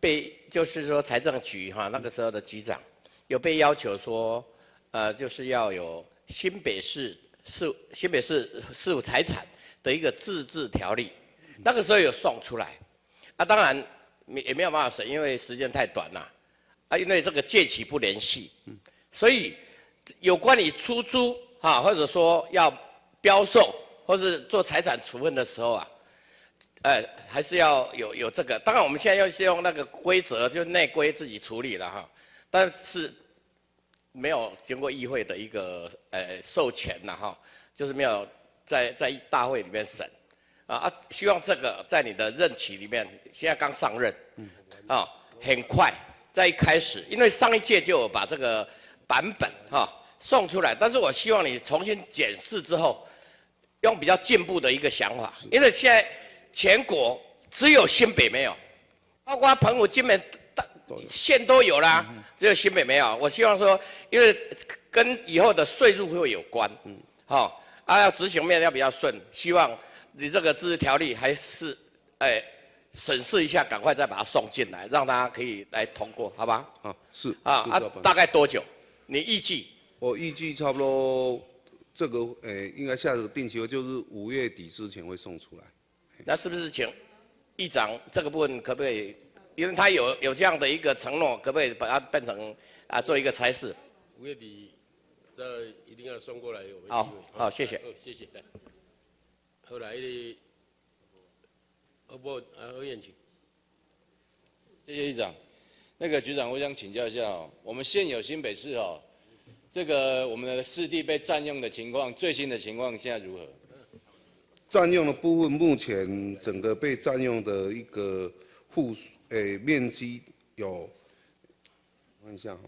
被就是说财政局哈那个时候的局长有被要求说，呃就是要有新北市事新北市事务财产的一个自治条例，那个时候有送出来，啊当然也没有办法审，因为时间太短了，啊因为这个借期不联系，所以。有关你出租啊，或者说要标售，或者做财产处分的时候啊，呃，还是要有有这个。当然，我们现在要是用那个规则，就内规自己处理了哈，但是没有经过议会的一个呃授权了哈，就是没有在在大会里面审啊，希望这个在你的任期里面，现在刚上任，啊，很快在一开始，因为上一届就有把这个。版本哈送出来，但是我希望你重新检视之后，用比较进步的一个想法，因为现在全国只有新北没有，包括澎湖、金门大县都有啦，只有新北没有。我希望说，因为跟以后的税入会有关，嗯，好，啊要执行面要比较顺，希望你这个自治条例还是哎审视一下，赶快再把它送进来，让大家可以来通过，好吧？啊，是啊啊，大概多久？你预计？我预计差不多这个诶，应该下个定期会就是五月底之前会送出来。那是不是请议长这个部分可不可以？因为他有有这样的一个承诺，可不可以把它变成啊做一个差事？五月底，这一定要送过来，好好谢谢。好谢谢。来，后来的，何不啊何燕请。谢谢。议长。那个局长，我想请教一下哦，我们现有新北市哦，这个我们的市地被占用的情况，最新的情况现在如何？占用的部分，目前整个被占用的一个户诶面积有，看一下哈，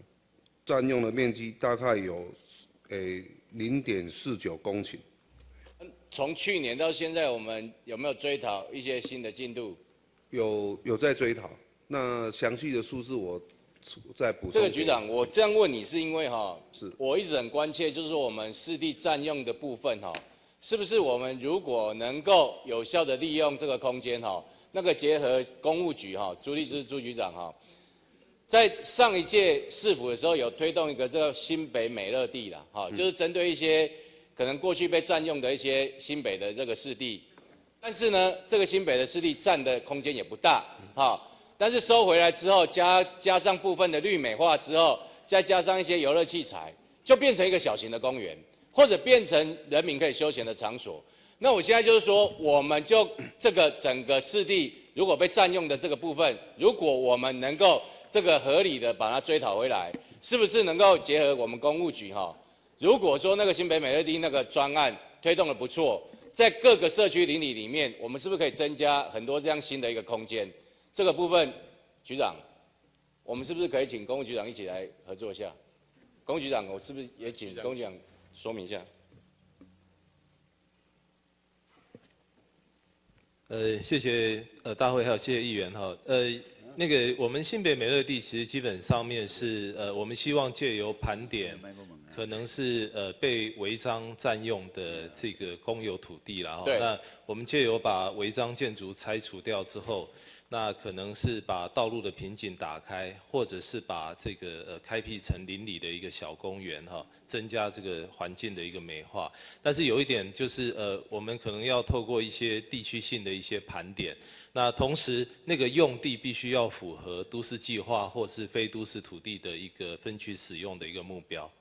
占用的面积大概有诶零点四九公顷。从去年到现在，我们有没有追讨一些新的进度？有有在追讨，那详细的数字我再补充。这个局长，我这样问你是因为哈，是我一直很关切，就是说我们湿地占用的部分哈，是不是我们如果能够有效的利用这个空间哈，那个结合公务局哈，朱立之朱局长哈，在上一届市府的时候有推动一个这个新北美乐地啦，哈，就是针对一些可能过去被占用的一些新北的这个市地。但是呢，这个新北的市地占的空间也不大，哈。但是收回来之后，加加上部分的绿美化之后，再加上一些游乐器材，就变成一个小型的公园，或者变成人民可以休闲的场所。那我现在就是说，我们就这个整个四地如果被占用的这个部分，如果我们能够这个合理的把它追讨回来，是不是能够结合我们公务局哈？如果说那个新北美乐地那个专案推动的不错。在各个社区邻里里面，我们是不是可以增加很多这样新的一个空间？这个部分，局长，我们是不是可以请公务局长一起来合作一下？公务局长，我是不是也请公局长说明一下？呃，谢谢呃大会还有谢谢议员哈，呃，那个我们新北美乐地其实基本上面是呃，我们希望借由盘点。可能是呃被违章占用的这个公有土地然后那我们借由把违章建筑拆除掉之后，那可能是把道路的瓶颈打开，或者是把这个呃开辟成邻里的一个小公园哈，增加这个环境的一个美化。但是有一点就是呃，我们可能要透过一些地区性的一些盘点，那同时那个用地必须要符合都市计划或是非都市土地的一个分区使用的一个目标。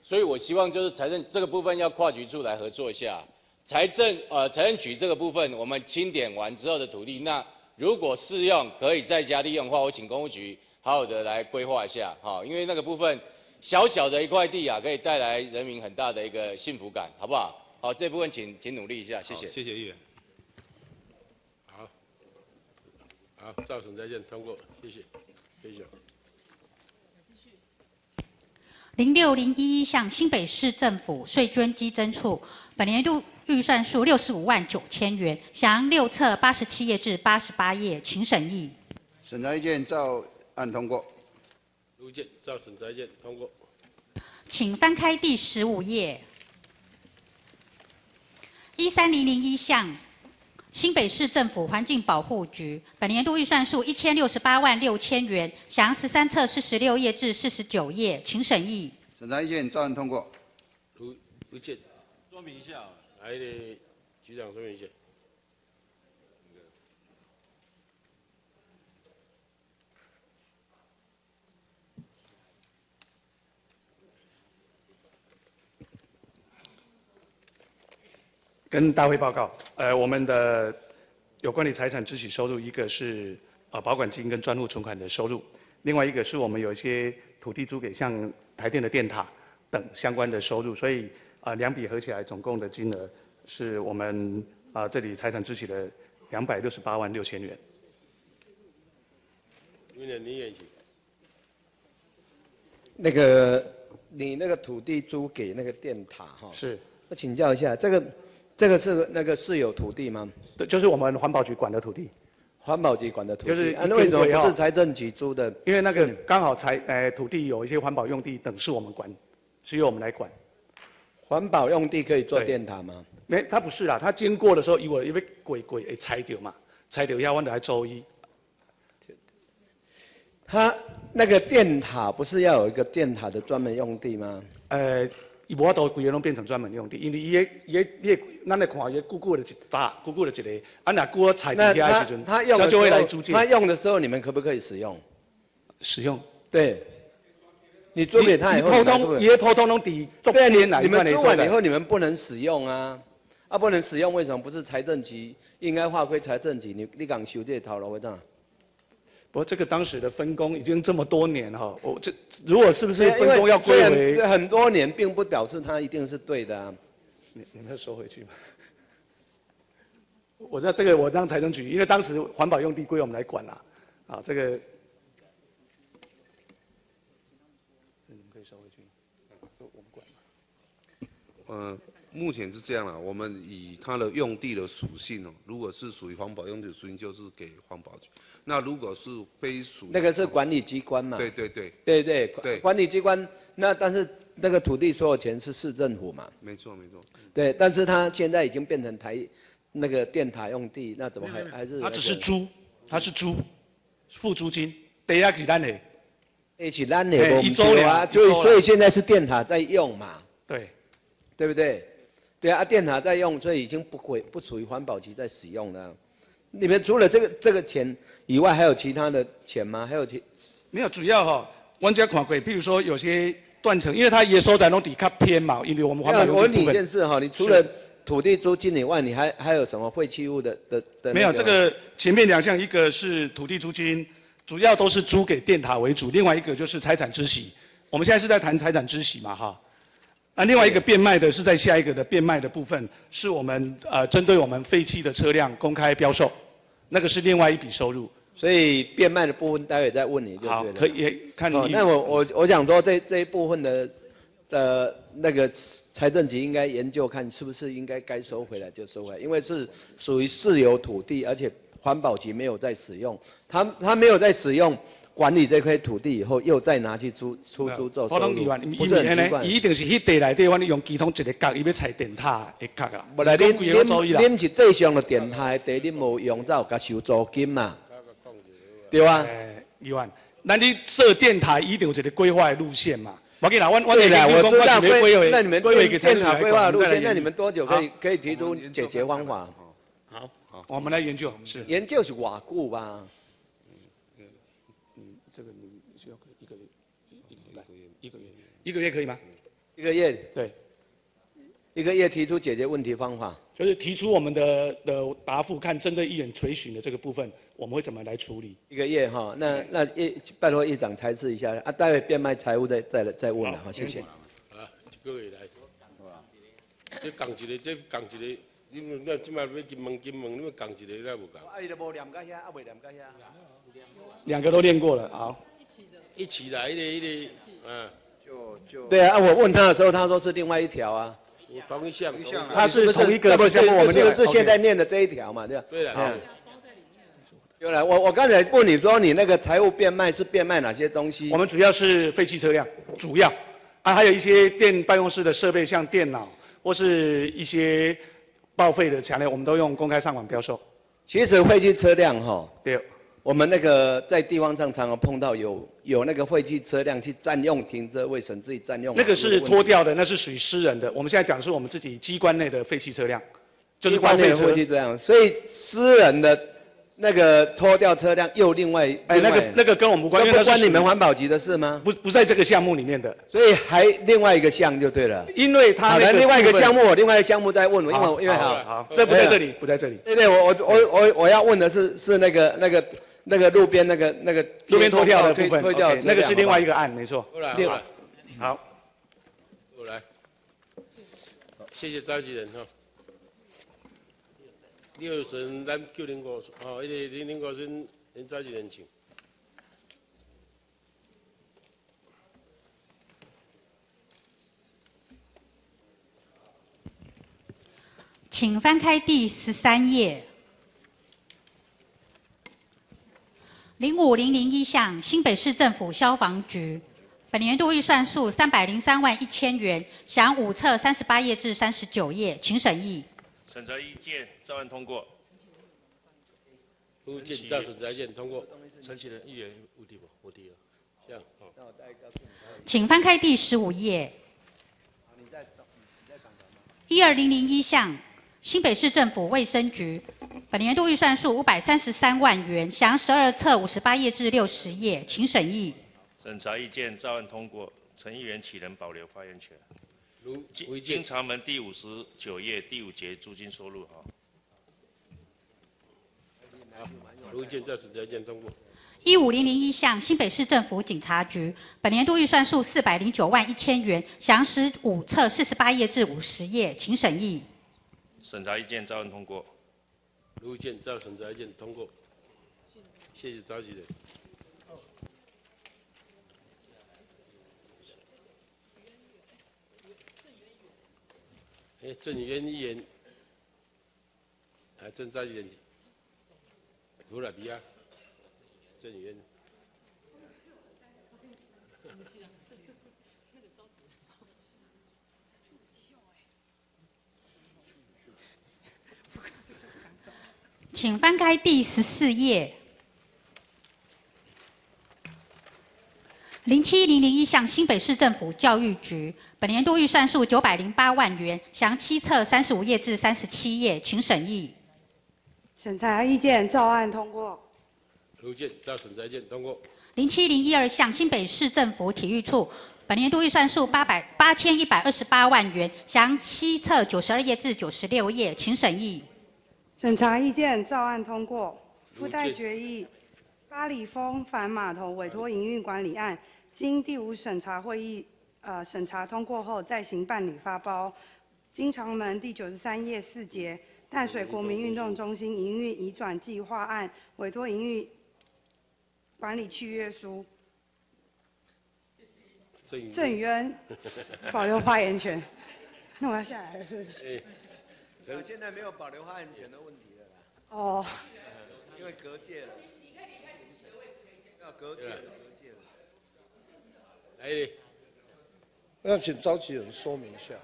所以我希望就是财政这个部分要跨局处来合作一下，财政呃财政局这个部分我们清点完之后的土地，那如果适用可以在家利用的话，我请公务局好好的来规划一下，哈，因为那个部分小小的一块地啊，可以带来人民很大的一个幸福感，好不好？好，这部分请请努力一下，谢谢。谢谢议员。好，好，赵省再见，通过，谢谢，谢谢。零六零一一项新北市政府税捐稽征处，本年度预算数六十五万九千元，详六册八十七页至八十八页，请审议。审查意见照案通过。意见照审查意见通过。请翻开第十五页。一三零零一项新北市政府环境保护局，本年度预算数一千六十八万六千元，详十三册四十六页至四十九页，请审议。审查意见照案通过。如如见，说明一下，来的局长说明一下。跟大会报告，呃，我们的有关的财产支取收入，一个是呃保管金跟专户存款的收入，另外一个是我们有一些土地租给像台电的电塔等相关的收入，所以啊两笔合起来总共的金额是我们啊这里财产支取的两百六十八万六千元。明年你也行。那个你那个土地租给那个电塔哈？是。我请教一下这个。这个是那个是有土地吗？对，就是我们环保局管的土地。环保局管的土地。就是那为什么不是财政局租的？因为那个刚好财呃土地有一些环保用地等是我们管，是由我们来管。环保用地可以做电塔吗？没，它不是啦，它经过的时候，因为因为鬼鬼会拆掉嘛，拆掉要问的来周一。它那个电塔不是要有一个电塔的专门用地吗？呃。伊无法度规个拢变成专门用地，因为伊个伊个伊个，咱来看伊个固固的一把，固固的一个，啊那固采地遐的时阵，他用的时候，他用的时候你们可不可以使用？使用？对。你租给他以后，普通，也普通拢抵中间来，你们租完以后，你们不能使用啊，啊，不能使用，为什么？不是财政局应该划归财政局？你你敢修这套了，会怎？不过这个当时的分工已经这么多年哈，我这如果是不是分工要归为很多年，并不表示它一定是对的。你你们要收回去吗？我知道这个我当财政局，因为当时环保用地归我们来管啦，啊，这个。呃，目前是这样了，我们以它的用地的属性哦，如果是属于环保用地的属性，就是给环保局；那如果是非属那个是管理机关嘛？对对对，对对对，管理机关。那但是那个土地所有权是市政府嘛？没错没错。对，但是它现在已经变成台那个电塔用地，那怎么还还是？它只是租，它是租，付租金，得要几单的？一起单的，一周啊，就所以现在是电塔在用嘛？对。不对？对啊，电塔在用，所以已经不会不属于环保局在使用了。你们除了这个这个钱以外，还有其他的钱吗？还有其没有？主要哈，玩家款贵，比如说有些断层，因为它也收在那底较偏嘛，因为我们环保局我问你一件事哈，你除了土地租金以外，你还还有什么废弃物的的的？没有，这个前面两项，一个是土地租金，主要都是租给电塔为主，另外一个就是财产孳息。我们现在是在谈财产孳息嘛，哈。那另外一个变卖的是在下一个的变卖的部分，是我们呃针对我们废弃的车辆公开标售，那个是另外一笔收入。所以变卖的部分待会再问你就对了。可以看你。那我我我想说这这一部分的的那个财政局应该研究看是不是应该该收回来就收回来，因为是属于私有土地，而且环保局没有在使用，他他没有在使用。管理这块土地以后，又再拿去出出租做收入，不是很奇怪。一定是迄地内底，我你用系统一个角，伊要拆电塔的角啊。不来，恁恁恁是最上的电塔的地，恁无用，才有甲收租金嘛？对啊。一万，那你设电塔一定有一个规划的路线嘛？我给你我我啦，我知道规，那你们对电塔规划路线，那你们多久可以可以提出解决方法？好，好，我们来研究。是研究是瓦固吧？一个月可以吗？一个月，对，一个月提出解决问题方法，就是提出我们的的答复，看针对议员垂询的这个部分，我们会怎么来处理？一个月哈，那那一拜托议长裁示一下啊，待会变卖财务再再再问了，哈，谢谢。啊，一个月来，这讲一个，这讲一个，你们那即摆要金门金门，你们讲一个那无讲。啊，伊都无念到遐，啊未念到遐。两个都练过了，好。一起的，一个一个，嗯。对啊，我问他的时候，他说是另外一条啊。同一项，他是同一个，不是我们这个是现在念的这一条嘛，对吧？对了，有了，我我刚才问你说，你那个财务变卖是变卖哪些东西？我们主要是废弃车辆，主要啊，还有一些电办公室的设备，像电脑或是一些报废的材料，我们都用公开上网标售。其实废弃车辆哈，对。我们那个在地方上常常碰到有有那个废弃车辆去占用停车位，甚至于占用。那个是脱掉的，那是属于私人的。我们现在讲的是我们自己机关内的废弃车辆，就是关内的废弃车辆。所以私人的那个拖掉车辆又另外，哎，那个那个跟我们无关，不关你们环保局的事吗？不不在这个项目里面的，所以还另外一个项就对了。因为他那另外一个项目，我另外一个项目在问我，因为因为好，好，这不在这里，不在这里。对对，我我我我我要问的是是那个那个。那个路边那个那个路边拖掉的部分，那个是另外一个案，没错。另外，好，我来，谢谢召集人哈。六神咱九零五，哦，一个零零五是连召集人请。请翻开第十三页。零五零零一项，新北市政府消防局，本年度预算数三百零三万一千元，详五册三十八页至三十九页，请审议。审查意见照案通过。意见照审查意见通过。陈启仁议员无敌不？无敌了。这样。请翻开第十五页。一二零零一项，新北市政府卫生局。本年度预算数五百三十三万元，详十二册五十八页至六十页，请审议。审查意见照案通过。陈议员岂能保留发言权？如经经常门第五十九页第五节租金收入哈。如意见在审查意见通过。一五零零一项新北市政府警察局本年度预算数四百零九万一千元，详实五册四十八页至五十页，请审议。审查意见照案通过。卢意见照审查意见通过。谢谢召集人。哎，郑源议员，来郑召集人，图了比啊，郑渊。请翻开第十四页。零七零零一项新北市政府教育局本年度预算数九百零八万元，详七册三十五页至三十七页，请审议。审查意见照案通过。卢意见照审查意见通过。零七零一二项新北市政府体育处本年度预算数八百八千一百二十八万元，详七册九十二页至九十六页，请审议。审查意见照案通过。附带决议：八里风帆码头委托营运管理案，经第五审查会议呃审查通过后，再行办理发包。经长门第九十三页四节，淡水国民运动中心营运移转计划案委托营运管理契约书。郑郑宇恩保留发言权。那我要下来了，是不是？现在没有保留发言权的问题了啦。哦，因为隔界了。要隔界了，隔界了。哎，那请召集人说明一下。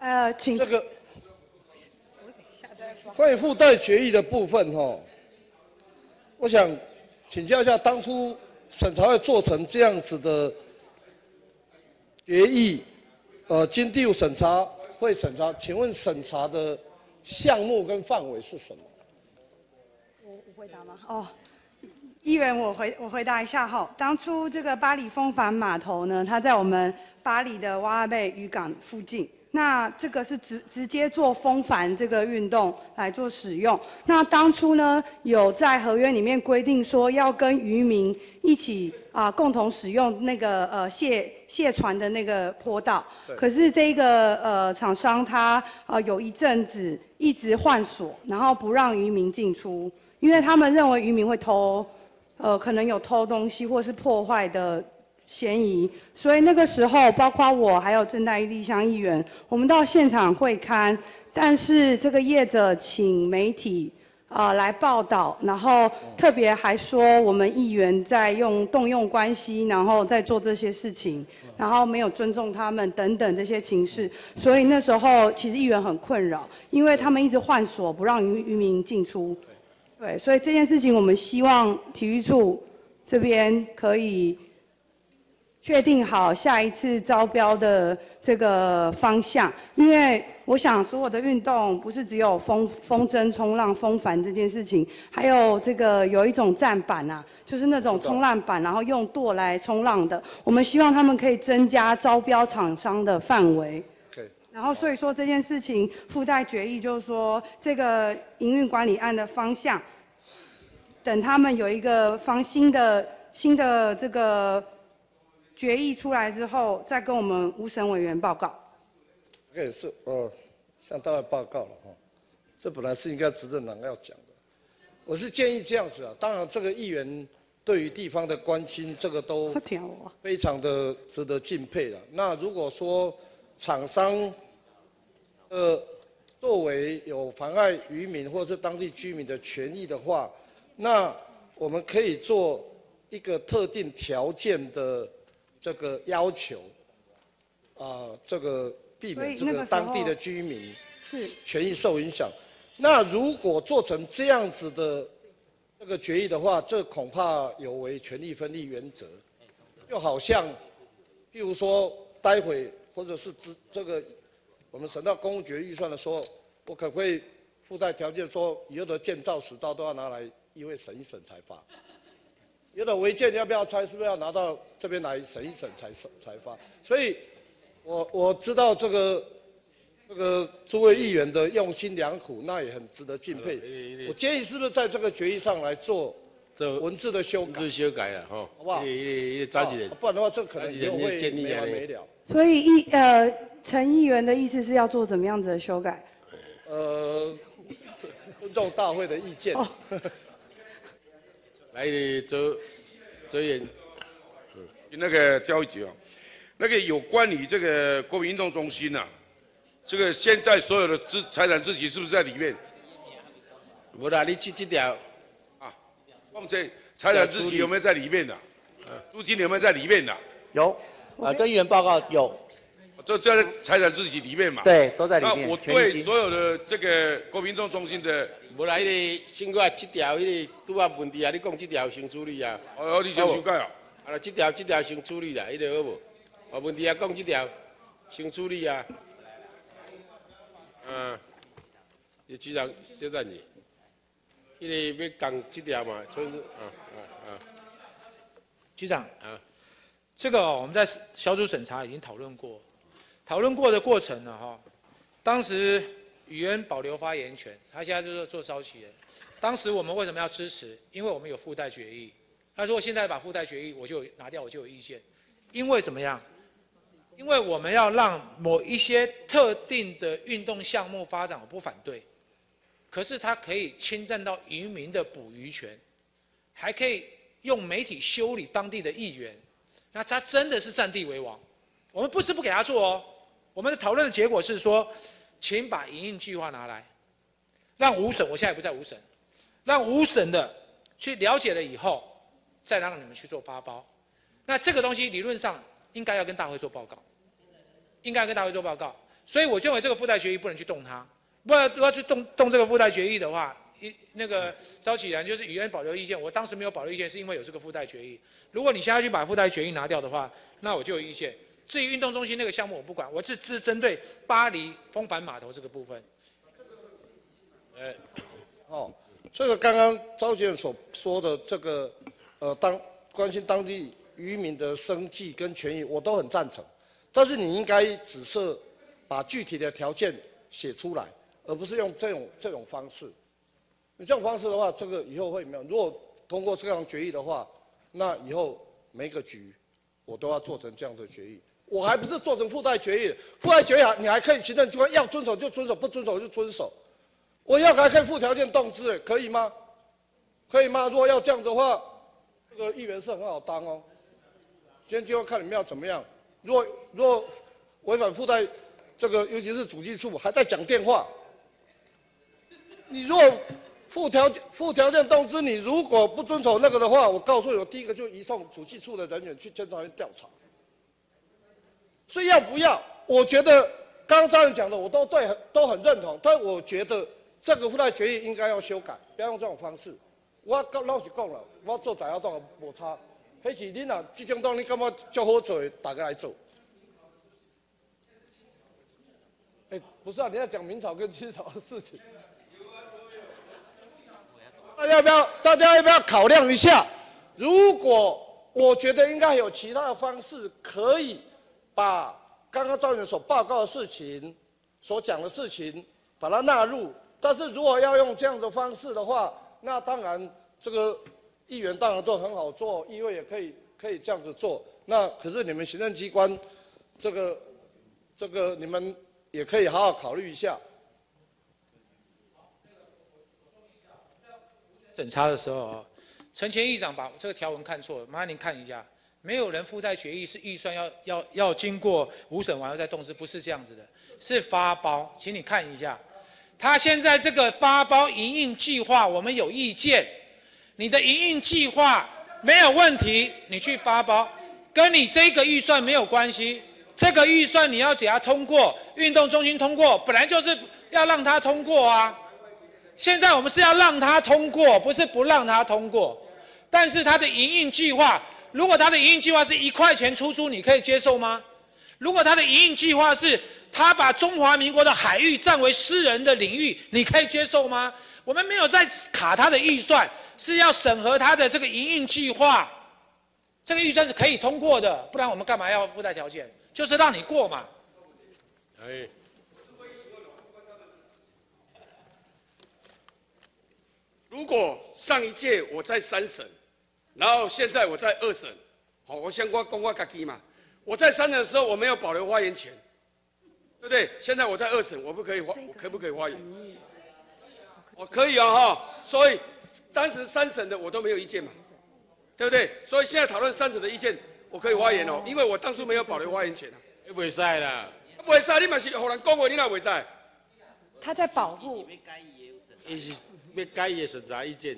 呃，请这个关于附带决议的部分哈，我想请教一下，当初审查会做成这样子的决议，呃，经第五审查会审查，请问审查的项目跟范围是什么？我我回答吗？哦，议员，我回我回答一下哈。当初这个巴黎风帆码头呢，它在我们巴黎的瓦贝渔港附近。那这个是直直接做风帆这个运动来做使用。那当初呢，有在合约里面规定说要跟渔民一起啊共同使用那个呃卸卸船的那个坡道。可是这个呃厂商他呃有一阵子一直换锁，然后不让渔民进出，因为他们认为渔民会偷，呃可能有偷东西或是破坏的。嫌疑，所以那个时候，包括我还有正大一立乡议员，我们到现场会刊，但是这个业者请媒体啊、来报道，然后特别还说我们议员在用动用关系，然后在做这些事情，然后没有尊重他们等等这些情势，所以那时候其实议员很困扰，因为他们一直换锁，不让渔渔民进出。对，所以这件事情我们希望体育处这边可以。确定好下一次招标的这个方向，因为我想所有的运动不是只有风风筝、冲浪、风帆这件事情，还有这个有一种站板啊，就是那种冲浪板，然后用舵来冲浪的。我们希望他们可以增加招标厂商的范围。然后所以说这件事情附带决议就是说，这个营运管理案的方向，等他们有一个方新的新的这个。决议出来之后，再跟我们无审委员报告。这也是呃，向大家报告了哈。这本来是应该执政党要讲的。我是建议这样子啊，当然这个议员对于地方的关心，这个都非常的值得敬佩的。那如果说厂商呃作为有妨碍渔民或者是当地居民的权益的话，那我们可以做一个特定条件的。这个要求，啊，这个避免这个当地的居民是权益受影响。那如果做成这样子的这个决议的话，这恐怕有违权力分立原则。就好像，譬如说，待会或者是这这个我们审到公务局预算的时候，我可不可以附带条件说，以后的建造、实造都要拿来议会审一审才发？有的违建要不要拆，是不是要拿到这边来审一审才才发？所以，我我知道这个这个诸位议员的用心良苦，那也很值得敬佩。我建议是不是在这个决议上来做文字的修改？文字修改了哈，好不好？抓紧点，不然的话，这可能以后会没完没了。所以议呃陈议员的意思是要做怎么样子的修改？呃，尊重大会的意见。来，周周员，那个教育局哦，那个有关于这个国民运动中心呐，这个现在所有的资财产自己是不是在里面？我啦，你去这条啊，况且财产自己有没有在里面的？租金有没有在里面的？有，啊，跟议员报告有。就在财产自己里面嘛？对，都在里面。那我对所有的这个国民运动中心的。无来，迄个先过这条，迄个拄啊问题啊，你讲这条先处理啊。哦，你先修改啊。啊，这条这条先处理啦，迄个好无？哦，问题啊，讲这条先处理啊。啊，你局长小等你，迄个要讲这条嘛，村子啊啊啊。局长啊，这个我们在小组审查已经讨论过，讨论过的过程了哈，当时。语言保留发言权，他现在就是做招旗人。当时我们为什么要支持？因为我们有附带决议。他说现在把附带决议我就拿掉，我就有意见。因为怎么样？因为我们要让某一些特定的运动项目发展，我不反对。可是他可以侵占到渔民的捕鱼权，还可以用媒体修理当地的议员。那他真的是占地为王。我们不是不给他做哦。我们的讨论的结果是说。请把营运计划拿来，让五省，我现在不在五省，让五省的去了解了以后，再让你们去做发包。那这个东西理论上应该要跟大会做报告，应该跟大会做报告。所以我认为这个附带决议不能去动它，不然如果去动动这个附带决议的话，一那个招起人就是语言保留意见。我当时没有保留意见，是因为有这个附带决议。如果你现在去把附带决议拿掉的话，那我就有意见。至于运动中心那个项目，我不管，我是只针对巴黎风帆码头这个部分。哎，哦，这个刚刚赵局长所说的这个，呃，当关心当地渔民的生计跟权益，我都很赞成。但是你应该只是把具体的条件写出来，而不是用这种这种方式。你这种方式的话，这个以后会没有。如果通过这样决议的话，那以后每个局我都要做成这样的决议。我还不是做成附带决议，附带决议你还可以行政机关要遵守就遵守，不遵守就遵守。我要还可以附条件动之，可以吗？可以吗？如果要这样子的话，这个议员是很好当哦。先就要看你们要怎么样。如果如果违反附带，这个尤其是主计处还在讲电话，你如果附条件附条件动之，你如果不遵守那个的话，我告诉你，我第一个就移送主计处的人员去监察院调查。所以要不要？我觉得刚刚张人讲的，我都对，都很认同。但我觉得这个附带决议应该要修改，不要用这种方式。我老实讲了，我做在要动无差。迄是你若这种动，你感觉较好做，大家来做。哎，不是啊，你要讲明朝跟清朝的事情。大家要不要？大家要不要考量一下？如果我觉得应该有其他的方式可以。把刚刚赵员所报告的事情、所讲的事情，把它纳入。但是如果要用这样的方式的话，那当然这个议员当然都很好做，议会也可以可以这样子做。那可是你们行政机关，这个这个你们也可以好好考虑一下。审查的时候啊，陈前议长把这个条文看错了，麻烦您看一下。没有人附带决议是预算要要要经过五审完后再动资，不是这样子的，是发包，请你看一下，他现在这个发包营运计划我们有意见，你的营运计划没有问题，你去发包，跟你这个预算没有关系，这个预算你要只要通过运动中心通过，本来就是要让他通过啊，现在我们是要让他通过，不是不让他通过，但是他的营运计划。如果他的营运计划是一块钱出租，你可以接受吗？如果他的营运计划是他把中华民国的海域占为私人的领域，你可以接受吗？我们没有在卡他的预算，是要审核他的这个营运计划。这个预算是可以通过的，不然我们干嘛要附带条件？就是让你过嘛。哎，如果上一届我在三审，然后现在我在二审，好，我先我公我自己嘛。我在三审的时候我没有保留发言权，对不对？现在我在二审，我不可以发，我可不可以发言？我可以啊哈。所以当时三审的我都没有意见嘛，对不对？所以现在讨论三审的意见，我可以发言哦，因为我当初没有保留发言权啊。袂使啦，袂使，你嘛是互人讲话，你哪袂使？他在保护。伊是要改伊的审查意见。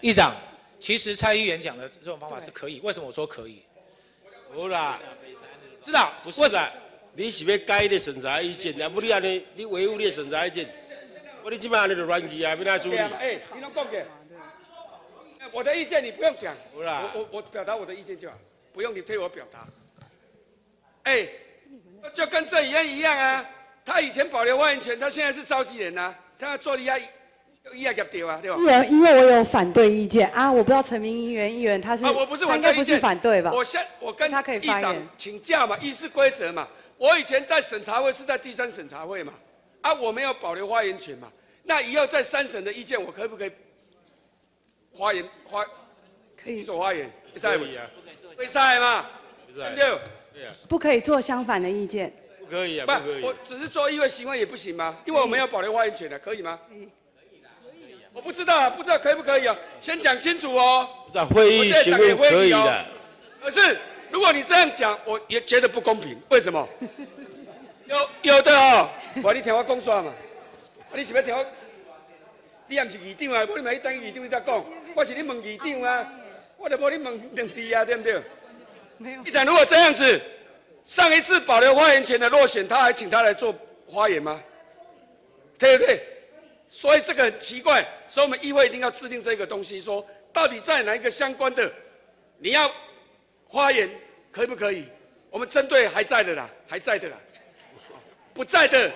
议长，其实蔡议员讲的这种方法是可以，为什么我说可以？好啦，知道不是啦，你是要改你的审查意见，要不你安尼，你维护你的审查意见，我你即摆安尼就乱去啊，要哪处理？哎，你拢讲嘅，我的意见你不用讲，好啦。我我我表达我的意见就好，不用你替我表达。哎，就跟郑宇一样啊，他以前保留发言权，他现在是召集人呐、他要做一下一下给掉啊，对吧？议员，因为我有反对意见啊，我不知道陈明议员议员他是，我不是他应该不是反对意见，反对吧？我先我跟他可以议长发言请假嘛，议事规则嘛。我以前在审查会是在第三审查会嘛，啊，我没有保留发言权嘛。那以后在三审的意见，我可不可以发言发？可以做发言，可可以啊，可以嘛，对不对？对啊，不可以做相反的意见。不可以啊，不可以。我只是做议会行为也不行吗？因为我没有保留发言权的，可以吗？可以我不知道啊，不知道可以不可以啊？先讲清楚哦。在会议行为可以的。可是如果你这样讲，我也觉得不公平。为什么？有有的哦，我你听我讲煞嘛。啊你是要听我？你也不是议长啊，我你咪去等议长再讲。我是你问议长啊，我就无你问两题啊，对不对？没有。议长如果这样子，上一次保留发言权的落选，他还请他来做发言吗？对不对？所以这个很奇怪，所以我们议会一定要制定这个东西，说到底在哪一个相关的，你要发言可不可以？我们针对还在的啦，还在的啦，不在的，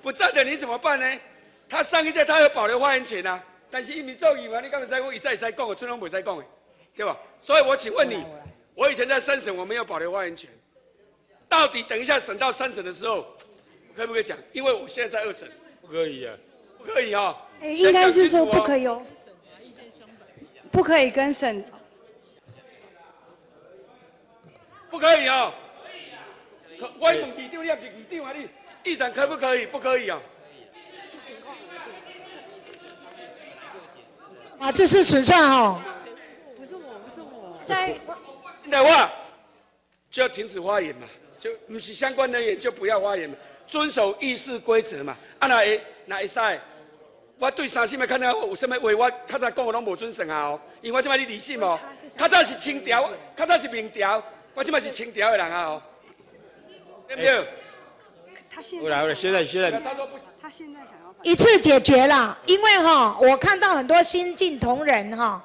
不在的你怎么办呢？他上一届他有保留发言权啊，但是因为做议员，你刚才在讲一再再讲我，村拢袂使讲的，对吧？所以我请问你，我以前在三审我没有保留发言权，到底等一下审到三审的时候，可不可以讲？因为我现在在二审。不可以啊，不可以啊。哎，应该是说不可以。哦，不可以跟审，不可以啊。可我问局长，你也不是议长啊，你议长可不可以？不可以啊。啊，这是纯算哦。不是我，不是我在的话，就要停止发言嘛，就不是相关人员就不要发言嘛，遵守议事规则嘛。啊，那会那会使，我对三什么看到有什么话，我较早讲我拢无准算啊哦，因为我即摆你理性哦，较早是清朝，较早是明朝，我即摆是清朝的人啊哦，对不对？他现好啦好啦，现在现在。他说不，他现在想要一次解决了，因为哈，我看到很多新进同仁哈，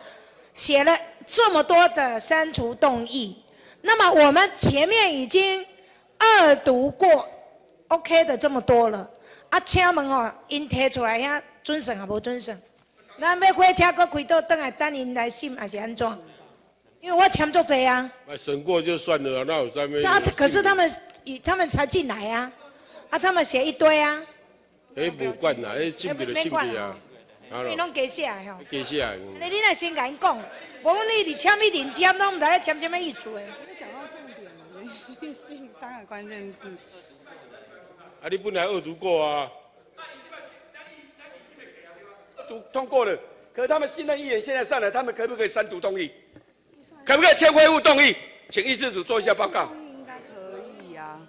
写了这么多的删除动议，那么我们前面已经二读过，OK 的这么多了，啊，请问哦，因提出来遐准审啊无准审？咱要火车搁开倒等来等因来审还是安怎？因为我签足济啊，啊审过就算了，那有在面。啊，可是他们以他们才进来啊，啊，他们写一堆啊，哎，无管啦，哎，性别的性别啊，啊你拢加写的吼。加写啊。你你若先甲因讲，无讲你伫签一定签，拢毋知咧签什么意思的。讲到重点了，人性三个关键字。啊，你本来二读过啊。读通过了，可是他们新任议员现在上来，他们可不可以删除动议？可不可以签恢复动议？请议事组做一下报告。应该可以呀、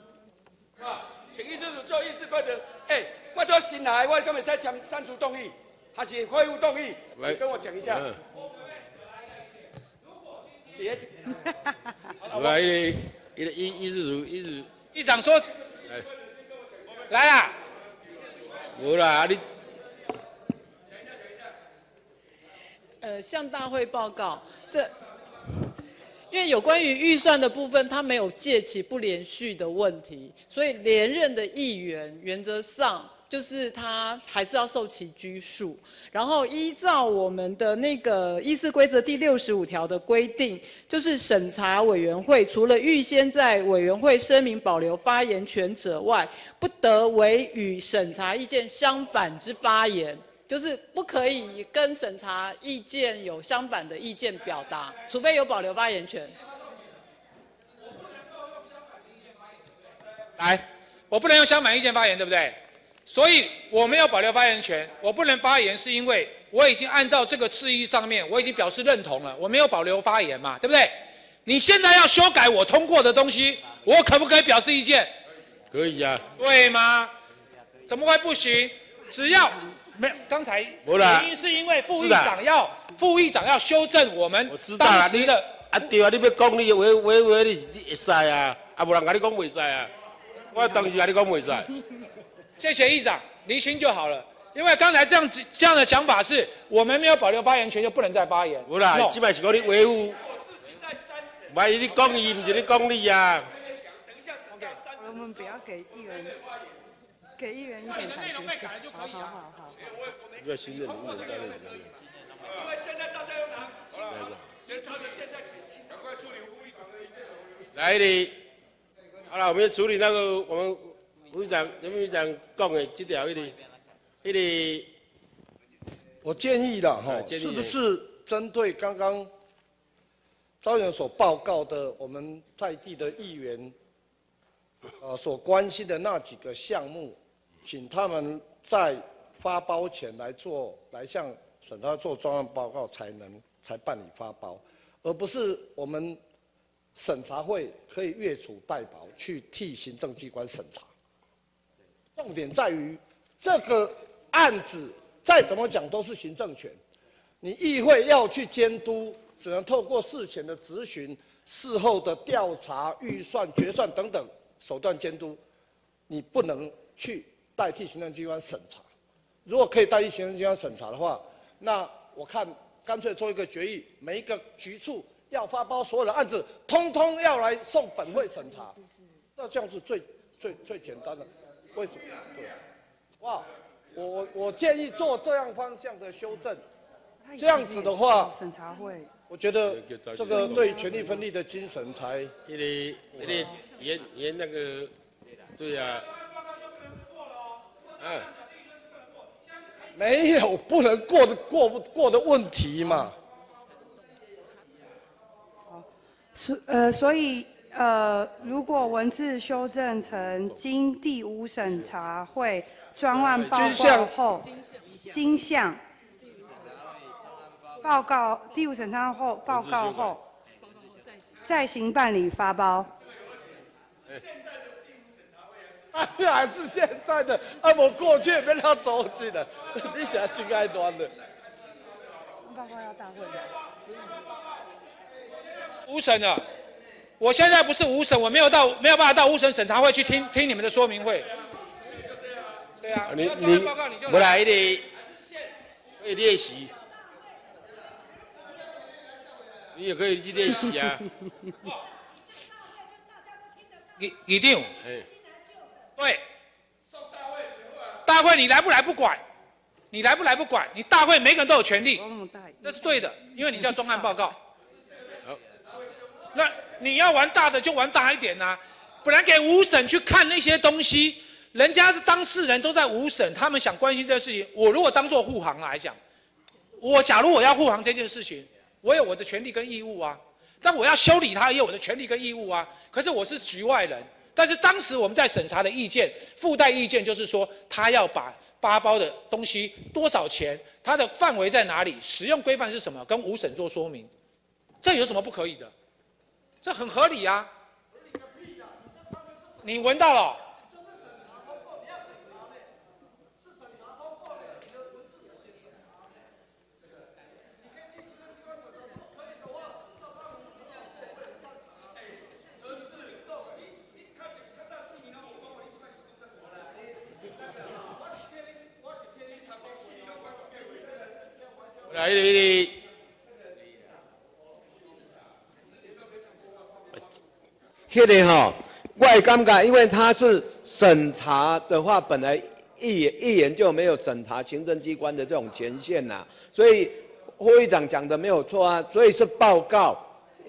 啊，请议事组做议事规则。哎，我做新来，我根本在签删除动议，还是恢复动议？跟我讲一下。嗯姐，来，一个一个一一字组一字。议长说，来，来啦，无啦，啊你。呃，向大会报告，这因为有关于预算的部分，它没有借期不连续的问题，所以连任的议员原则上就是他还是要受其拘束，然后依照我们的那个议事规则第六十五条的规定，就是审查委员会除了预先在委员会声明保留发言权者外，不得为与审查意见相反之发言，就是不可以跟审查意见有相反的意见表达，除非有保留发言权。来，我不能用相反意见发言，对不对？所以我没有保留发言权，我不能发言，是因为我已经按照这个质疑上面，我已经表示认同了，我没有保留发言嘛，对不对？你现在要修改我通过的东西，我可不可以表示意见？可以啊。对吗？怎么会不行？只要没有刚才原因是因为副议长要副议长要修正我们知道啦当时的啊对啊，你要讲你的话话话，你你会使啊，啊无人甲你讲袂使啊。我当时甲你讲袂使。谢谢议长厘清就好了。因为刚才这样子这样的讲法是我们没有保留发言权，就不能再发言。无啦即摆是讲你维护，唔系你讲是你讲你啊。我们不要给议员给议员一点台阶下。好好好好。你要新任务担任因为现在大家要拿清楚，先他们现在赶快处理副议长的。来你，好了，我们处理那个我们副议长、人民议长讲的这条，迄个，迄个。我建议了哈是不是针对刚刚招员所报告的我们在地的议员，呃所关心的那几个项目，请他们在发包前来做，来向审查做专案报告，才能才办理发包，而不是我们审查会可以越俎代庖去替行政机关审查。重点在于这个案子再怎么讲都是行政权，你议会要去监督，只能透过事前的质询、事后的调查、预算、决算等等手段监督，你不能去代替行政机关审查。如果可以代替行政机关审查的话，那我看干脆做一个决议，每一个局处要发包所有的案子，通通要来送本会审查，那这样是最最最简单的。为什么？对，哇，我我我建议做这样方向的修正，这样子的话，审查会，我觉得这个对权力分立的精神才。迄个、迄个沿沿那个，对呀、啊，嗯，没有不能过的过不过的问题嘛。所呃，所以呃，如果文字修正成经第五审查会专案报告后，经向报告第五审查后报告后，再行办理发包。啊，还是现在的，啊，我过去也被他走起了，你想真爱端的。报告要大会的。五审了，我现在不是五审，我没有到没有办法到五审审查会去听听你们的说明会。对啊，你你不来，迄个可以练习，你也可以去练习啊。一一定，哎，对，大会你来不来不管，你来不来不管，你大会每个人都有权利，那是对的，因为你是要专案报告。那你要玩大的就玩大一点呐、本来给五审去看那些东西，人家的当事人都在五审，他们想关心这个事情。我如果当做护航来讲，我假如我要护航这件事情，我有我的权利跟义务啊。但我要修理他，也有我的权利跟义务啊。可是我是局外人，但是当时我们在审查的意见，附带意见就是说，他要把发包的东西多少钱，它的范围在哪里，使用规范是什么，跟五审做说明，这有什么不可以的？这很合理啊。你闻到了？来，迄个、迄个。迄个吼，我也感觉，因为他是审查的话，本来议议员就没有审查行政机关的这种权限呐、所以会长讲的没有错啊，所以是报告，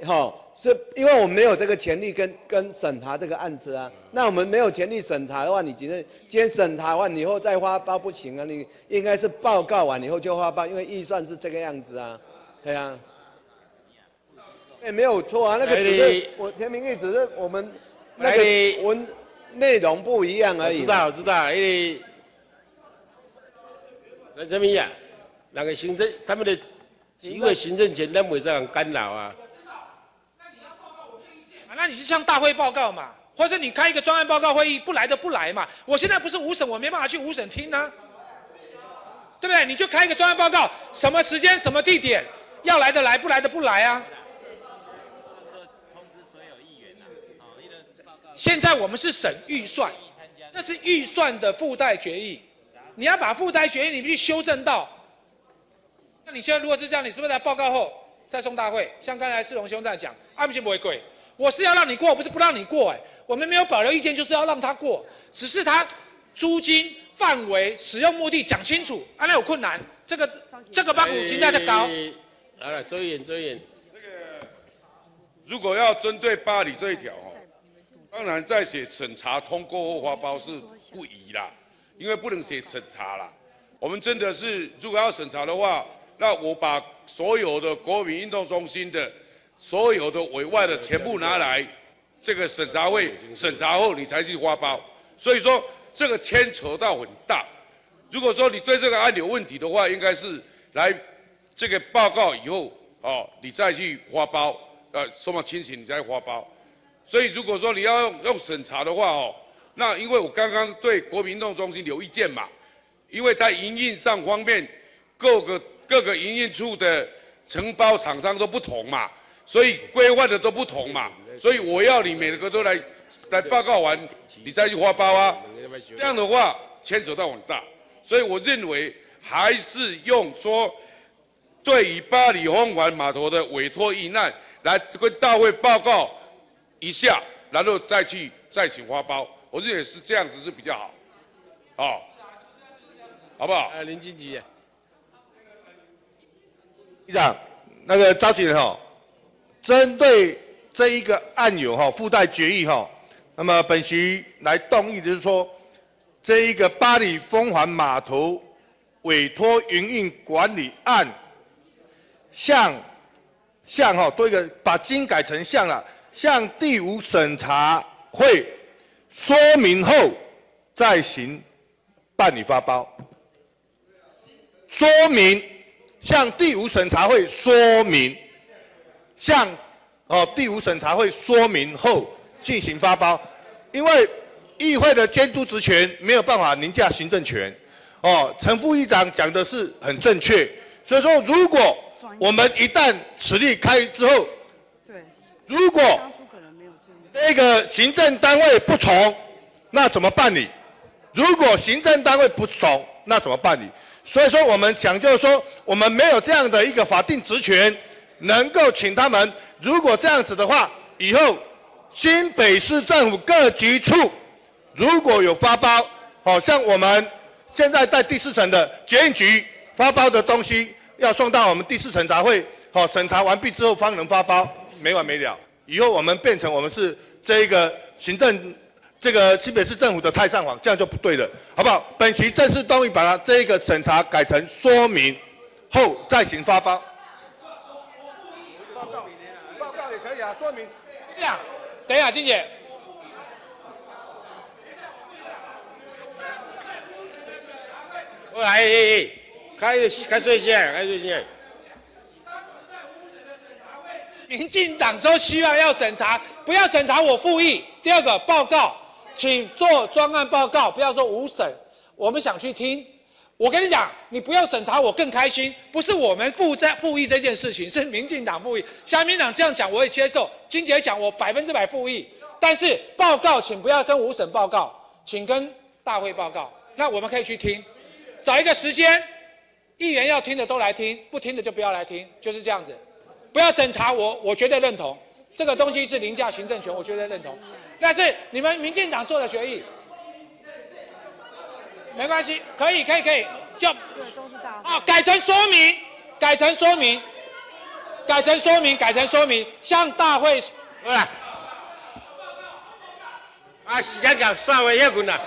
哈、是因为我们没有这个权利跟跟审查这个案子啊，那我们没有权利审查的话，你今天今天审查完以后再发包不行啊，你应该是报告完以后就发包，因为预算是这个样子啊，对啊。哎，没有错啊，那个只是我田明义只是我们那个文内容不一样而已。我知道，我知道，因为陈陈明呀，那个行政他们的机会行政权，咱袂使人干扰啊。啊，那你是向大会报告嘛，或者你开一个专案报告会议，不来的不来嘛。我现在不是五审，我没办法去五审听呢、对不对？你就开一个专案报告，什么时间、什么地点，要来的来，不来的不来啊。现在我们是审预算，那是预算的附带决议，你要把附带决议你必须修正到。那你现在如果是这样，你是不是在报告后再送大会？像刚才世荣兄这样讲，阿不行不会贵，我是要让你过，不是不让你过哎。我们没有保留意见，就是要让他过，只是他租金范围、使用目的讲清楚，啊，那有困难，这个这个帮股金价就高。来来，周议员，周议员，如果要针对巴黎这一条哦，当然在写审查通过后发包是不宜啦，因为不能写审查啦。我们真的是如果要审查的话，那我把所有的国民运动中心的所有的委外的全部拿来，这个审查会审查后你才去发包，所以说这个牵扯到很大。如果说你对这个案有问题的话，应该是来这个报告以后哦，你再去发包，呃，什么情形你再发包。所以如果说你要用用审查的话哦，那因为我刚刚对国民运动中心有意见嘛，因为在营运上方面，各个各个营运处的承包厂商都不同嘛，所以规划的都不同嘛，所以我要你每个都来来报告完，你再去发包啊，这样的话牵扯到很大，所以我认为还是用说，对于巴黎风帆码头的委托议案来跟大会报告一下，然后再去再请花苞，我认为是这样子是比较好，好、好不好？呃，林金吉，局长，那个召集人哈，针对这一个案由哈附带决议哈，那么本席来动议就是说，这一个巴黎风环码头委托营运管理案，向向哈多一个把经改成向了，向第五审查会说明后再行办理发包。说明向第五审查会说明，向哦第五审查会说明后进行发包，因为议会的监督职权没有办法凌驾行政权。哦，陈副议长讲的是很正确，所以说如果我们一旦此例开之后，如果那个行政单位不从，那怎么办理？如果行政单位不从，那怎么办理？所以说，我们想就是说，我们没有这样的一个法定职权，能够请他们。如果这样子的话，以后新北市政府各局处如果有发包，好、像我们现在在第四层的检验局发包的东西，要送到我们第四审查会，好、审查完毕之后方能发包，没完没了。以后我们变成我们是这一个行政。这个新北市政府的太上皇，这样就不对了，好不好？本席正式动议把它这一个审查改成说明后再行发包。报告，报告也可以啊，说明。这样，等一下，金姐，来，哎哎，开开税线，开税线。民进党说希望要审查，不要审查我复议。第二个报告，请做专案报告，不要说无审。我们想去听。我跟你讲，你不要审查我更开心。不是我们复在复议这件事情，是民进党复议。乡民党这样讲我也接受。金姐讲我百分之百复议，但是报告请不要跟无审报告，请跟大会报告。那我们可以去听，找一个时间，议员要听的都来听，不听的就不要来听，就是这样子。不要审查我，我绝对认同这个东西是凌驾行政权，我绝对认同。但是你们民进党做的决议，没关系，可以可以可以，就哦改成说明，改成说明，改成说明，改成说明，向大会。好啦，啊，时间到，散会休困啦。